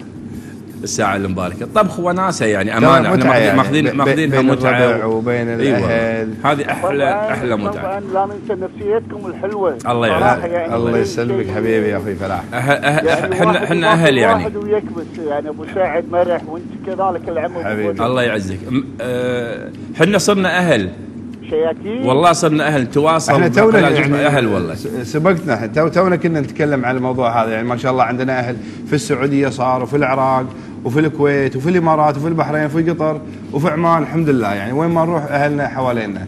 [SPEAKER 2] الساعة المباركه الطبخ وناسه يعني أمانة إحنا
[SPEAKER 1] متعة
[SPEAKER 2] ماخذين
[SPEAKER 1] يعني.
[SPEAKER 2] ماخذينها
[SPEAKER 1] بين
[SPEAKER 2] متعة
[SPEAKER 1] الربع وبين
[SPEAKER 2] أيوة.
[SPEAKER 1] الأهل.
[SPEAKER 2] هذه
[SPEAKER 6] أحلى
[SPEAKER 2] أحلى متعة.
[SPEAKER 6] طبعا لا ننسى نفسيتكم الحلوة.
[SPEAKER 2] الله
[SPEAKER 6] صراحة
[SPEAKER 2] يعافيك.
[SPEAKER 6] يعني
[SPEAKER 1] الله يسلمك حبيبي يا أخوي فلاح.
[SPEAKER 2] أه- أه-
[SPEAKER 6] يعني
[SPEAKER 2] إحنا
[SPEAKER 6] إحنا
[SPEAKER 2] أهل يعني.
[SPEAKER 6] واحد ويكبس يعني أبو ساعد مرح وأنت كذلك العم أبو
[SPEAKER 1] حبيبي.
[SPEAKER 2] الله يعزك. أه، إحنا صرنا أهل.
[SPEAKER 6] شياكين
[SPEAKER 2] والله صرنا أهل. تواصل.
[SPEAKER 1] إحنا تونا يعني
[SPEAKER 2] أهل والله.
[SPEAKER 1] سبقتنا. إحنا، تو تونا كنا نتكلم عن الموضوع هذا. يعني ما شاء الله عندنا أهل في السعودية صار وفي العراق. وفي الكويت وفي الإمارات وفي البحرين وفي قطر وفي عمان الحمد لله يعني وين ما نروح أهلنا حوالينا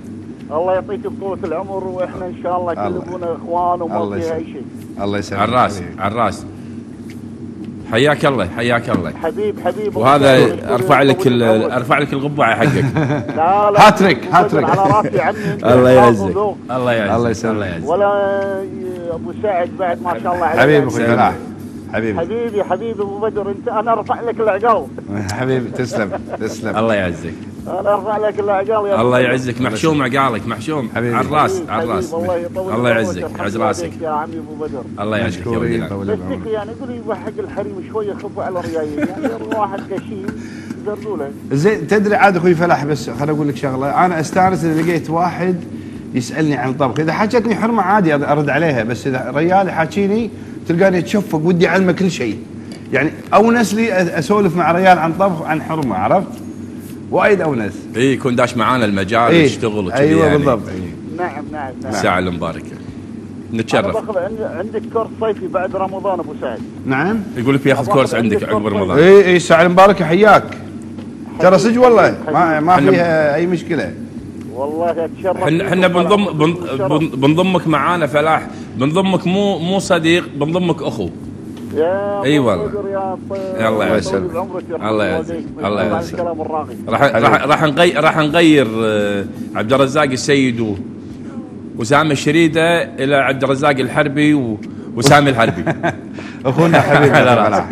[SPEAKER 6] الله يعطيك طولة العمر وإحنا إن شاء الله
[SPEAKER 1] الله.
[SPEAKER 6] كلنا
[SPEAKER 1] إخوان
[SPEAKER 6] وما فيها
[SPEAKER 1] أي.
[SPEAKER 6] شيء
[SPEAKER 1] الله يسلمك
[SPEAKER 2] على
[SPEAKER 1] الرأس.
[SPEAKER 2] على الرأس حياك الله حياك الله
[SPEAKER 6] حبيب حبيب
[SPEAKER 2] وهذا أرفع لك. أرفع لك القبعة حقك
[SPEAKER 6] لا لا
[SPEAKER 1] هاتريك، هاتريك.
[SPEAKER 6] على رأسي عمي
[SPEAKER 2] الله يعزك. الله يعزك
[SPEAKER 1] الله يسلمك.
[SPEAKER 2] يعزك
[SPEAKER 6] ولا أبو سعد بعد ما شاء الله عليه
[SPEAKER 1] حبيبي. أخوي فلاح حبيبي.
[SPEAKER 6] حبيبي حبيبي أبو بدر انت أنا أرفع لك العقال.
[SPEAKER 1] حبيبي تسلم تسلم.
[SPEAKER 2] الله يعزك.
[SPEAKER 6] أنا أرفع لك العقال يا
[SPEAKER 2] الله. يعزك. محشوم عقالك محشوم.
[SPEAKER 1] حبيبي.
[SPEAKER 2] على الراس على الراس
[SPEAKER 6] الله يطول
[SPEAKER 2] الله
[SPEAKER 6] عمرك،
[SPEAKER 2] يعزك يعز راسك.
[SPEAKER 6] يا عمي أبو بدر.
[SPEAKER 2] الله يعزك. يا ولد
[SPEAKER 1] مشكورين
[SPEAKER 2] العم.
[SPEAKER 1] طول
[SPEAKER 6] بس
[SPEAKER 1] بعمرك.
[SPEAKER 6] يعني يقول حق الحريم شوية خف على الريايل يعني الواحد كشيم
[SPEAKER 1] زين تدري عاد أخوي فلاح بس خليني أقول لك شغلة. أنا أستأنس إذا لقيت واحد يسألني عن الطبخ إذا حاجتني حرمة عادي أرد عليها بس إذا ريال يحاكيني تلقاني اتشفق ودي أعلمه كل شيء. يعني أونس لي أسولف مع ريال عن طبخ عن حرمة عرفت؟ وايد أونس.
[SPEAKER 2] إي يكون داش معانا المجال
[SPEAKER 1] إيه.
[SPEAKER 2] يشتغل
[SPEAKER 1] أيوه
[SPEAKER 2] يعني.
[SPEAKER 1] بالضبط. إيه.
[SPEAKER 6] نعم نعم نعم
[SPEAKER 2] الساعة
[SPEAKER 6] المباركة.
[SPEAKER 2] نتشرف.
[SPEAKER 6] عندك course صيفي بعد رمضان أبو سعد
[SPEAKER 1] نعم.
[SPEAKER 2] يقول لك بياخذ course عندك عقب رمضان.
[SPEAKER 1] إي إي الساعة المباركة حياك. ترى صدق والله ما ما فيها أي مشكلة.
[SPEAKER 6] والله أتشرف
[SPEAKER 2] إحنا إحنا بنضم بن- بن- بنضمك معانا فلاح بنضمك مو مو صديق بنضمك أخو
[SPEAKER 6] يا أبو
[SPEAKER 2] والله. الله يسلمك. الله يعزك. الله يعزك. راح راح راح نغير راح نغير آه، عبد الرزاق السيد و- وسامي الشريدة إلى عبد الرزاق الحربي و- وسامي الحربي.
[SPEAKER 1] أخونا حبيبي
[SPEAKER 2] على. رأسي.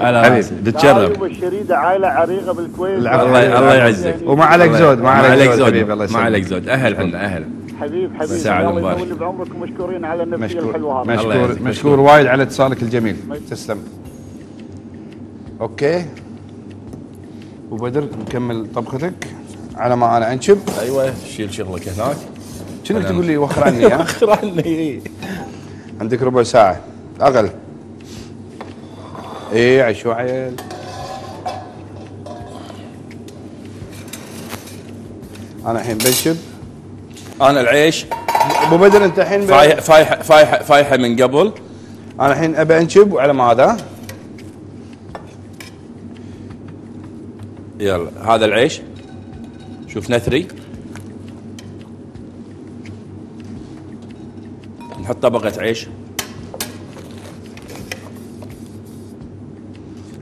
[SPEAKER 2] على
[SPEAKER 1] حبيبي.
[SPEAKER 2] رأسي. نتشرف
[SPEAKER 6] لا، الشريده عائله عريقة بالكويت.
[SPEAKER 2] الله الله يعزك.
[SPEAKER 1] وما عليك زود ما
[SPEAKER 2] ما
[SPEAKER 1] عليك زود
[SPEAKER 2] ما عليك زود. أهل إحنا أهل
[SPEAKER 6] حبيب حبيب.
[SPEAKER 2] ساعة
[SPEAKER 6] الله. يطول بعمركم مشكورين على النفسيه
[SPEAKER 1] مشكور
[SPEAKER 6] الحلوة هذه.
[SPEAKER 1] مشكور. مشكور وايد على اتصالك الجميل. تسلم. أوكي. وبدر نكمل طبختك. على ما أنا أنشب.
[SPEAKER 2] أيوه شيل شغلك هناك.
[SPEAKER 1] شنو تقول لي؟ وخر عني ها؟
[SPEAKER 2] اخر عني
[SPEAKER 1] عندك ربع ساعة. أقل. إيه عشو عيل أنا الحين بنشب.
[SPEAKER 2] أنا العيش.
[SPEAKER 1] أبو بدر أنت الحين
[SPEAKER 2] فايحه فايحه فايحه فايحه من قبل.
[SPEAKER 1] أنا الحين أبي أنشب وعلى ما هذا.
[SPEAKER 2] يلا هذا العيش. شوف نثري. نحط طبقة عيش.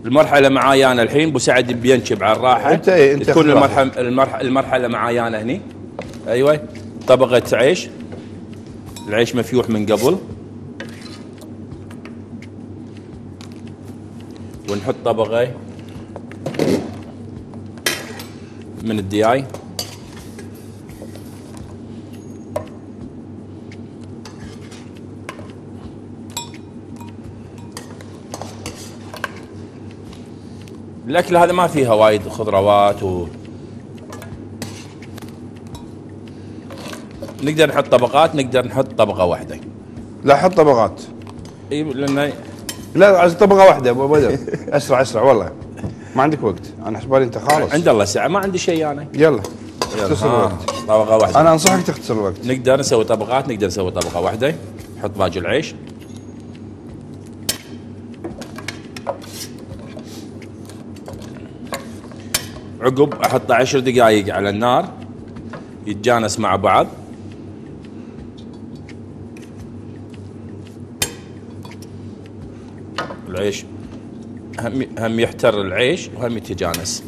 [SPEAKER 2] المرحلة معاي أنا الحين أبو سعد بينشب على الراحة.
[SPEAKER 1] أنت إيه، أنت
[SPEAKER 2] تكون. المرحلة المرحلة, المرحلة معاي أنا هني. أيوه. طبقة عيش. العيش مفيوح من قبل. ونحط طبقة من الدياي. الاكل هذا ما فيها وايد خضروات و نقدر نحط طبقات نقدر نحط طبقة واحدة.
[SPEAKER 1] لا حط طبقات.
[SPEAKER 2] إي لأن
[SPEAKER 1] لا عايز طبقة واحدة أبو بدر. أسرع أسرع والله. ما عندك وقت. أنا حسبالي أنت خالص.
[SPEAKER 2] عند الله ساعة ما عندي شيء أنا.
[SPEAKER 1] يلا.
[SPEAKER 2] يلا،
[SPEAKER 1] اختصر الوقت.
[SPEAKER 2] طبقة واحدة.
[SPEAKER 1] أنا أنصحك تختصر الوقت.
[SPEAKER 2] نقدر نسوي طبقات نقدر نسوي طبقة واحدة. نحط باقي العيش. عقب احطه عشر دقائق على النار يتجانس مع بعض. العيش هم هم يحتر العيش وهم يتجانس.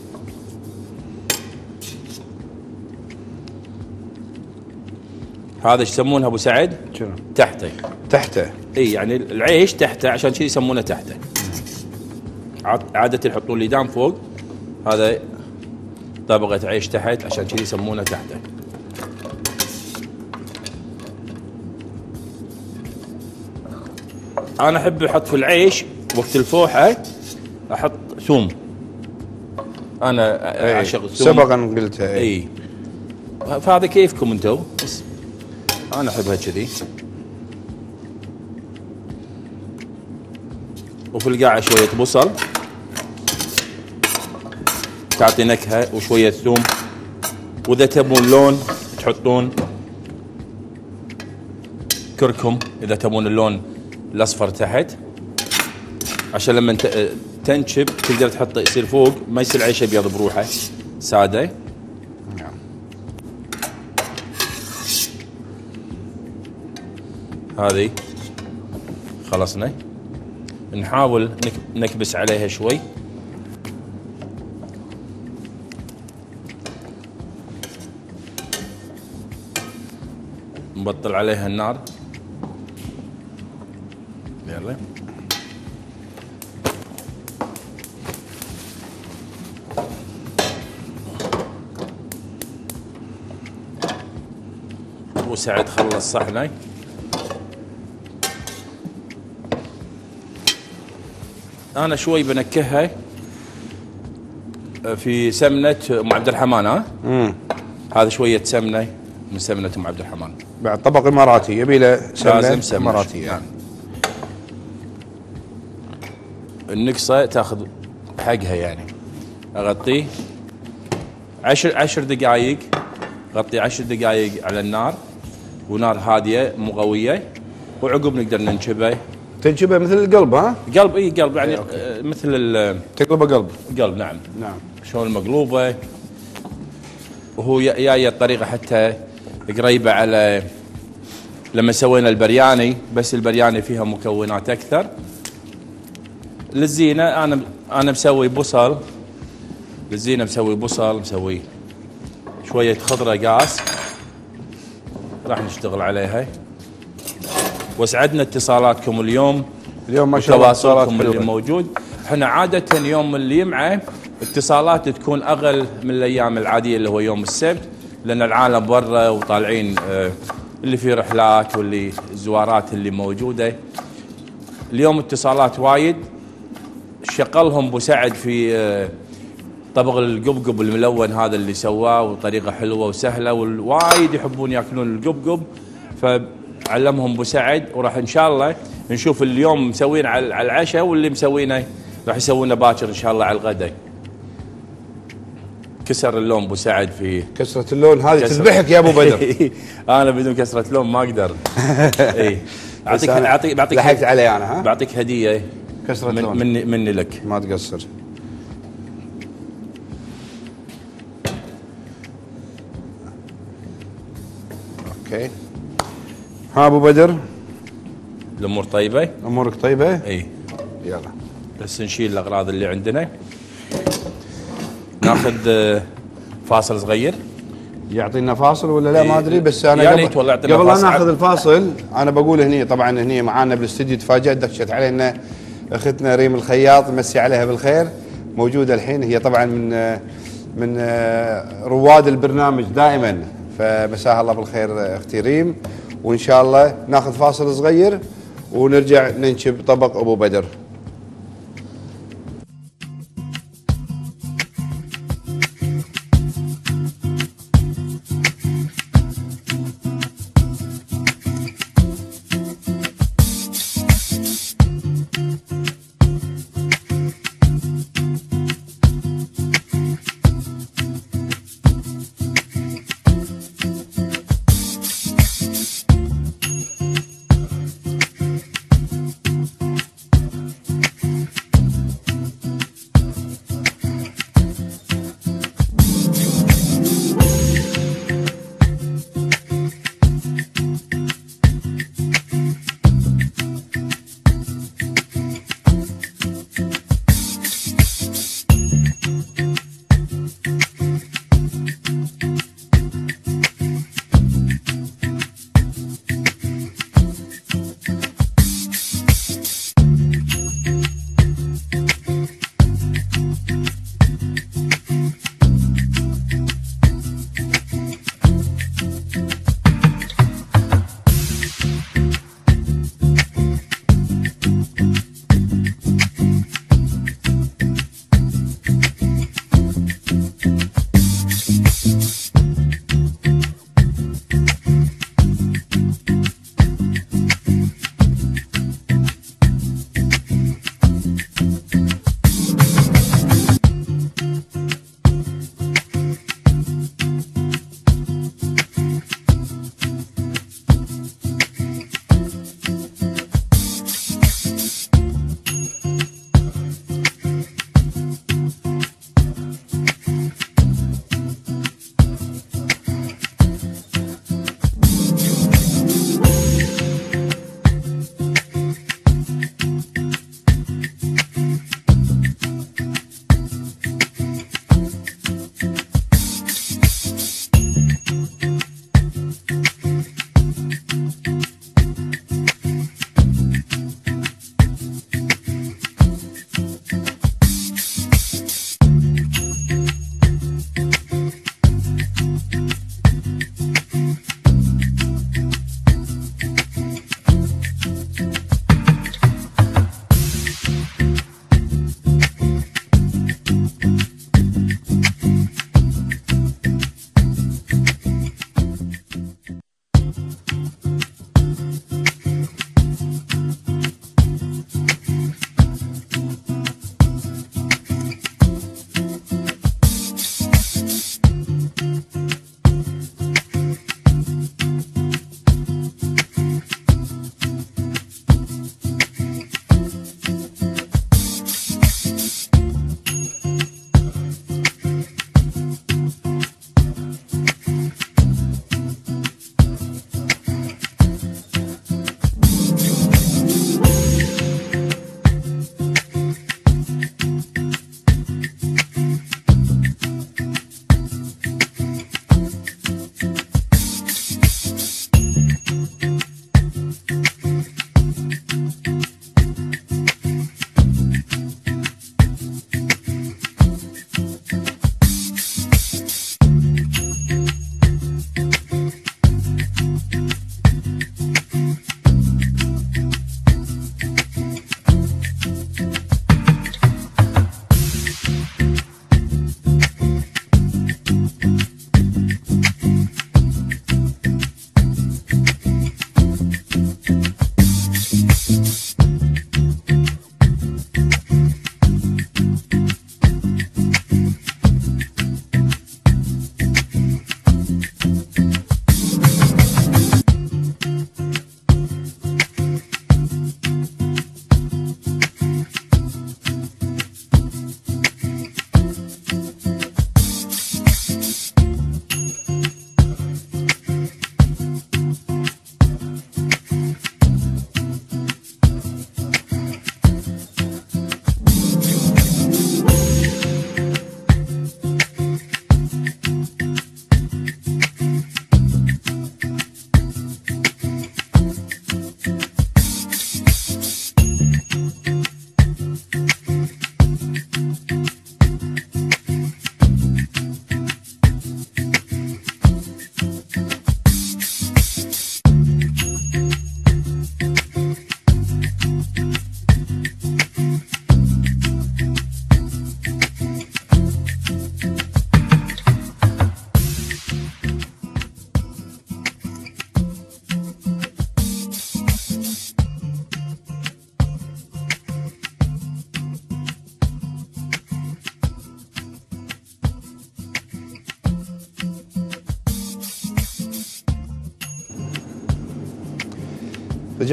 [SPEAKER 2] هذا إيش يسمونها أبو سعد؟
[SPEAKER 1] شنو؟
[SPEAKER 2] تحتة.
[SPEAKER 1] تحتة.
[SPEAKER 2] إي يعني العيش تحتة عشان كذي يسمونه تحتة. عاد- عادة يحطون ليدان فوق. هذا طبقة عيش تحت عشان كذي يسمونه تحته. أنا أحب أحط في العيش وقت الفوحة أحط ثوم. أنا
[SPEAKER 1] إيه،
[SPEAKER 2] أعشق الثوم.
[SPEAKER 1] سبقا قلتها إيه.
[SPEAKER 2] اي فهذا كيفكم أنتم بس أنا أحبها كذي. وفي القاعة شوية بصل. تعطي نكهة وشوية ثوم. وإذا تبون لون تحطون كركم إذا تبون اللون الأصفر تحت. عشان لما تنشب تقدر تحطه يصير فوق ما يصير عيش أبيض بروحه. سادة.
[SPEAKER 1] نعم.
[SPEAKER 2] هذه. خلصنا. نحاول نك- نكبس عليها شوي. نبطل عليها النار. يلا. وسعد خلص صحنه أنا شوي بنكهها في سمنة أم عبد الرحمن ها؟ هذا شوية سمنة. من سمنة أم عبد الرحمن.
[SPEAKER 1] بعد طبق إماراتي يبي له سمنة
[SPEAKER 2] لازم سمنة.
[SPEAKER 1] اماراتيه
[SPEAKER 2] نعم. النقصة تأخذ حقها يعني. أغطيه. عشر عشر دقائق غطي عشر دقائق على النار. ونار هادية مو قوية. وعقب نقدر ننشبه.
[SPEAKER 1] تنشبه مثل القلب ها؟
[SPEAKER 2] قلب إي قلب. يعني آه، مثل ال-
[SPEAKER 1] تقلبه قلب.
[SPEAKER 2] القلب نعم.
[SPEAKER 1] نعم.
[SPEAKER 2] شلون المقلوبه وهو جا- جاية الطريقة حتى قريبة على لما سوينا البرياني بس البرياني فيها مكونات أكثر. للزينة أنا أنا مسوي بصل. للزينة مسوي بصل مسوي شوية خضرة قاس. راح نشتغل عليها. واسعدنا اتصالاتكم اليوم
[SPEAKER 1] اليوم ما شاء الله
[SPEAKER 2] تواصلكم اللي موجود. إحنا عادة يوم الجمعة اتصالات تكون أقل من الأيام العادية اللي هو يوم السبت. لأن العالم برا وطالعين آه، اللي في رحلات واللي الزوارات اللي موجودة. اليوم اتصالات وايد. شغلهم أبو سعد في آه، طبق القبقب الملون هذا اللي سواه وطريقة حلوة وسهلة والوايد يحبون يأكلون القبقب. فعلمهم أبو سعد وراح إن شاء الله نشوف اليوم مسوين على العشاء واللي مسوينه راح يسوونه باكر إن شاء الله على الغداء. كسر اللون أبو سعد في
[SPEAKER 1] كسرة اللون هذه. تذبحك يا أبو بدر.
[SPEAKER 2] أنا بدون كسرة لون ما أقدر. اي اعطيك اعطيك بعطيك
[SPEAKER 1] ضحكت علي أنا ها؟
[SPEAKER 2] بعطيك هدية.
[SPEAKER 1] كسرة
[SPEAKER 2] من
[SPEAKER 1] لون.
[SPEAKER 2] مني مني لك.
[SPEAKER 1] ما تقصر. أوكي. ها أبو بدر.
[SPEAKER 2] الأمور طيبة؟
[SPEAKER 1] أمورك طيبة؟
[SPEAKER 2] اي
[SPEAKER 1] يلا.
[SPEAKER 2] بس نشيل الأغراض اللي عندنا. ناخذ آه، فاصل صغير.
[SPEAKER 1] يعطينا فاصل ولا لا؟ ما أدري بس أنا
[SPEAKER 2] يا
[SPEAKER 1] قبل,
[SPEAKER 2] ريت والله يعطينا
[SPEAKER 1] قبل لا. ناخذ الفاصل أنا بقول هني طبعا هني معانا بالاستديو تفاجأت دشت علينا أختنا ريم الخياط مسي عليها بالخير. موجودة الحين هي طبعا من من رواد البرنامج دائما. فمساها الله بالخير أختي ريم. وإن شاء الله ناخذ فاصل صغير ونرجع ننشب طبق أبو بدر.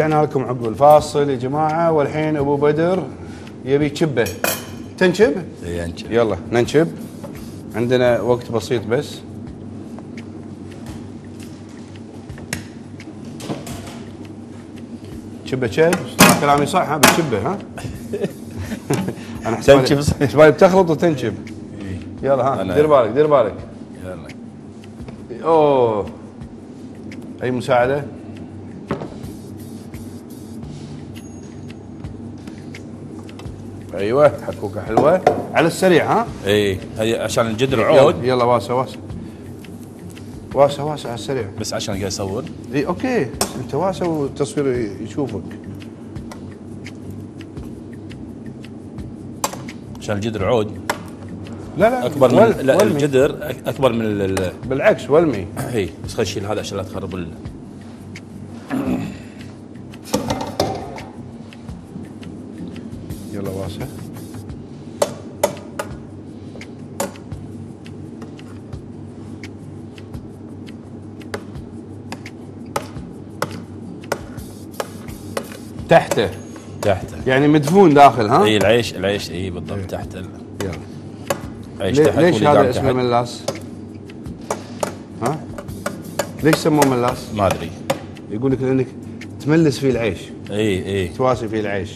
[SPEAKER 1] رجعنا لكم عقب الفاصل يا جماعة والحين أبو بدر يبي تشبه. تنشب؟
[SPEAKER 2] إي، أنشب.
[SPEAKER 1] يلا ننشب. عندنا وقت بسيط بس. تشبه شيء؟ كلامي صح؟ ها بتشبه ها؟ أنا
[SPEAKER 2] تنشب
[SPEAKER 1] حسبالي.
[SPEAKER 2] صح.
[SPEAKER 1] حسبالي بتخلط وتنشب. يلا ها دير بالك دير بالك.
[SPEAKER 2] يلا.
[SPEAKER 1] أوه. أي مساعدة؟ أيوه حكوكه حلوة. على السريع ها؟
[SPEAKER 2] اي هي عشان الجدر عود
[SPEAKER 1] يلا, واسع واسع. واسع واسع على السريع.
[SPEAKER 2] بس عشان قاعد اصور
[SPEAKER 1] اي أوكي. أنت واسع والتصوير يشوفك.
[SPEAKER 2] عشان الجدر عود
[SPEAKER 1] لا لا
[SPEAKER 2] أكبر من لا. الجدر أكبر من ال- ال-
[SPEAKER 1] بالعكس ولمي.
[SPEAKER 2] هي بس خل نشيل هذا عشان لا تخرب
[SPEAKER 1] تحته.
[SPEAKER 2] تحت
[SPEAKER 1] يعني مدفون داخل ها؟
[SPEAKER 2] إي العيش العيش إي بالضبط تحت ال-
[SPEAKER 1] يلا.
[SPEAKER 2] العيش
[SPEAKER 1] ليه-
[SPEAKER 2] تحت
[SPEAKER 1] ليش هذا اسمه
[SPEAKER 2] تحت.
[SPEAKER 1] ملاس؟ ها؟ ليش سموه ملاس؟
[SPEAKER 2] ما أدري.
[SPEAKER 1] يقول لك لأنك تملس فيه العيش.
[SPEAKER 2] إي إي.
[SPEAKER 1] تواسي فيه العيش.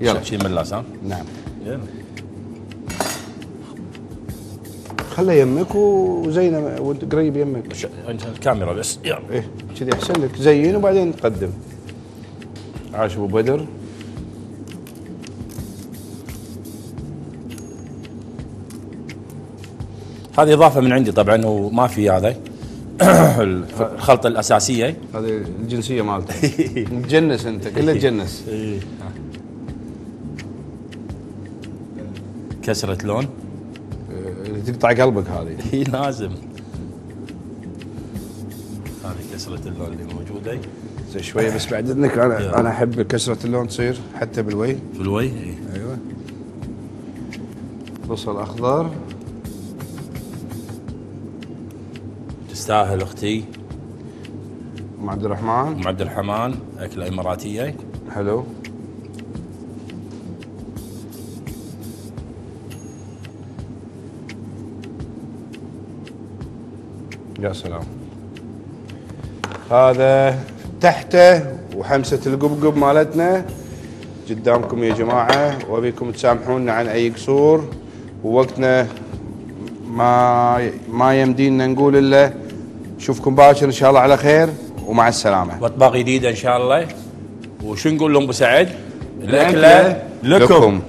[SPEAKER 1] يلا.
[SPEAKER 2] شيل ملاس ها؟
[SPEAKER 1] نعم.
[SPEAKER 2] يلا.
[SPEAKER 1] خله يمك وزينه وانت قريب يمك.
[SPEAKER 2] الكاميرا بس. يلا.
[SPEAKER 1] إيه كذي أحسن لك زين وبعدين قدم عاش أبو بدر.
[SPEAKER 2] هذه إضافة من عندي طبعا وما في هذا. الخلطة الأساسية.
[SPEAKER 1] هذه الجنسية مالته تجنس أنت كله تجنس.
[SPEAKER 2] كسرة لون.
[SPEAKER 1] اللي تقطع قلبك هذه.
[SPEAKER 2] هي لازم. هذه كسرة اللون اللي موجودة.
[SPEAKER 1] زين شوية بس بعد إذنك أنا أنا أحب كسرة اللون تصير حتى بالوجه
[SPEAKER 2] في الوجه إي.
[SPEAKER 1] أيوه. بصل أخضر.
[SPEAKER 2] تستاهل أختي.
[SPEAKER 1] أم عبد الرحمن.
[SPEAKER 2] أم عبد الرحمن أكلة إماراتية.
[SPEAKER 1] حلو. يا سلام. هذا تحته وحمسة القبقب مالتنا. قدامكم يا جماعة وأبيكم تسامحونا عن أي قصور. ووقتنا ما ما يمدينا نقول إلا نشوفكم باكر إن شاء الله على خير ومع السلامة.
[SPEAKER 2] وأطباق جديدة إن شاء الله. وشو نقول لهم أبو سعد؟
[SPEAKER 1] الأكلة لكم.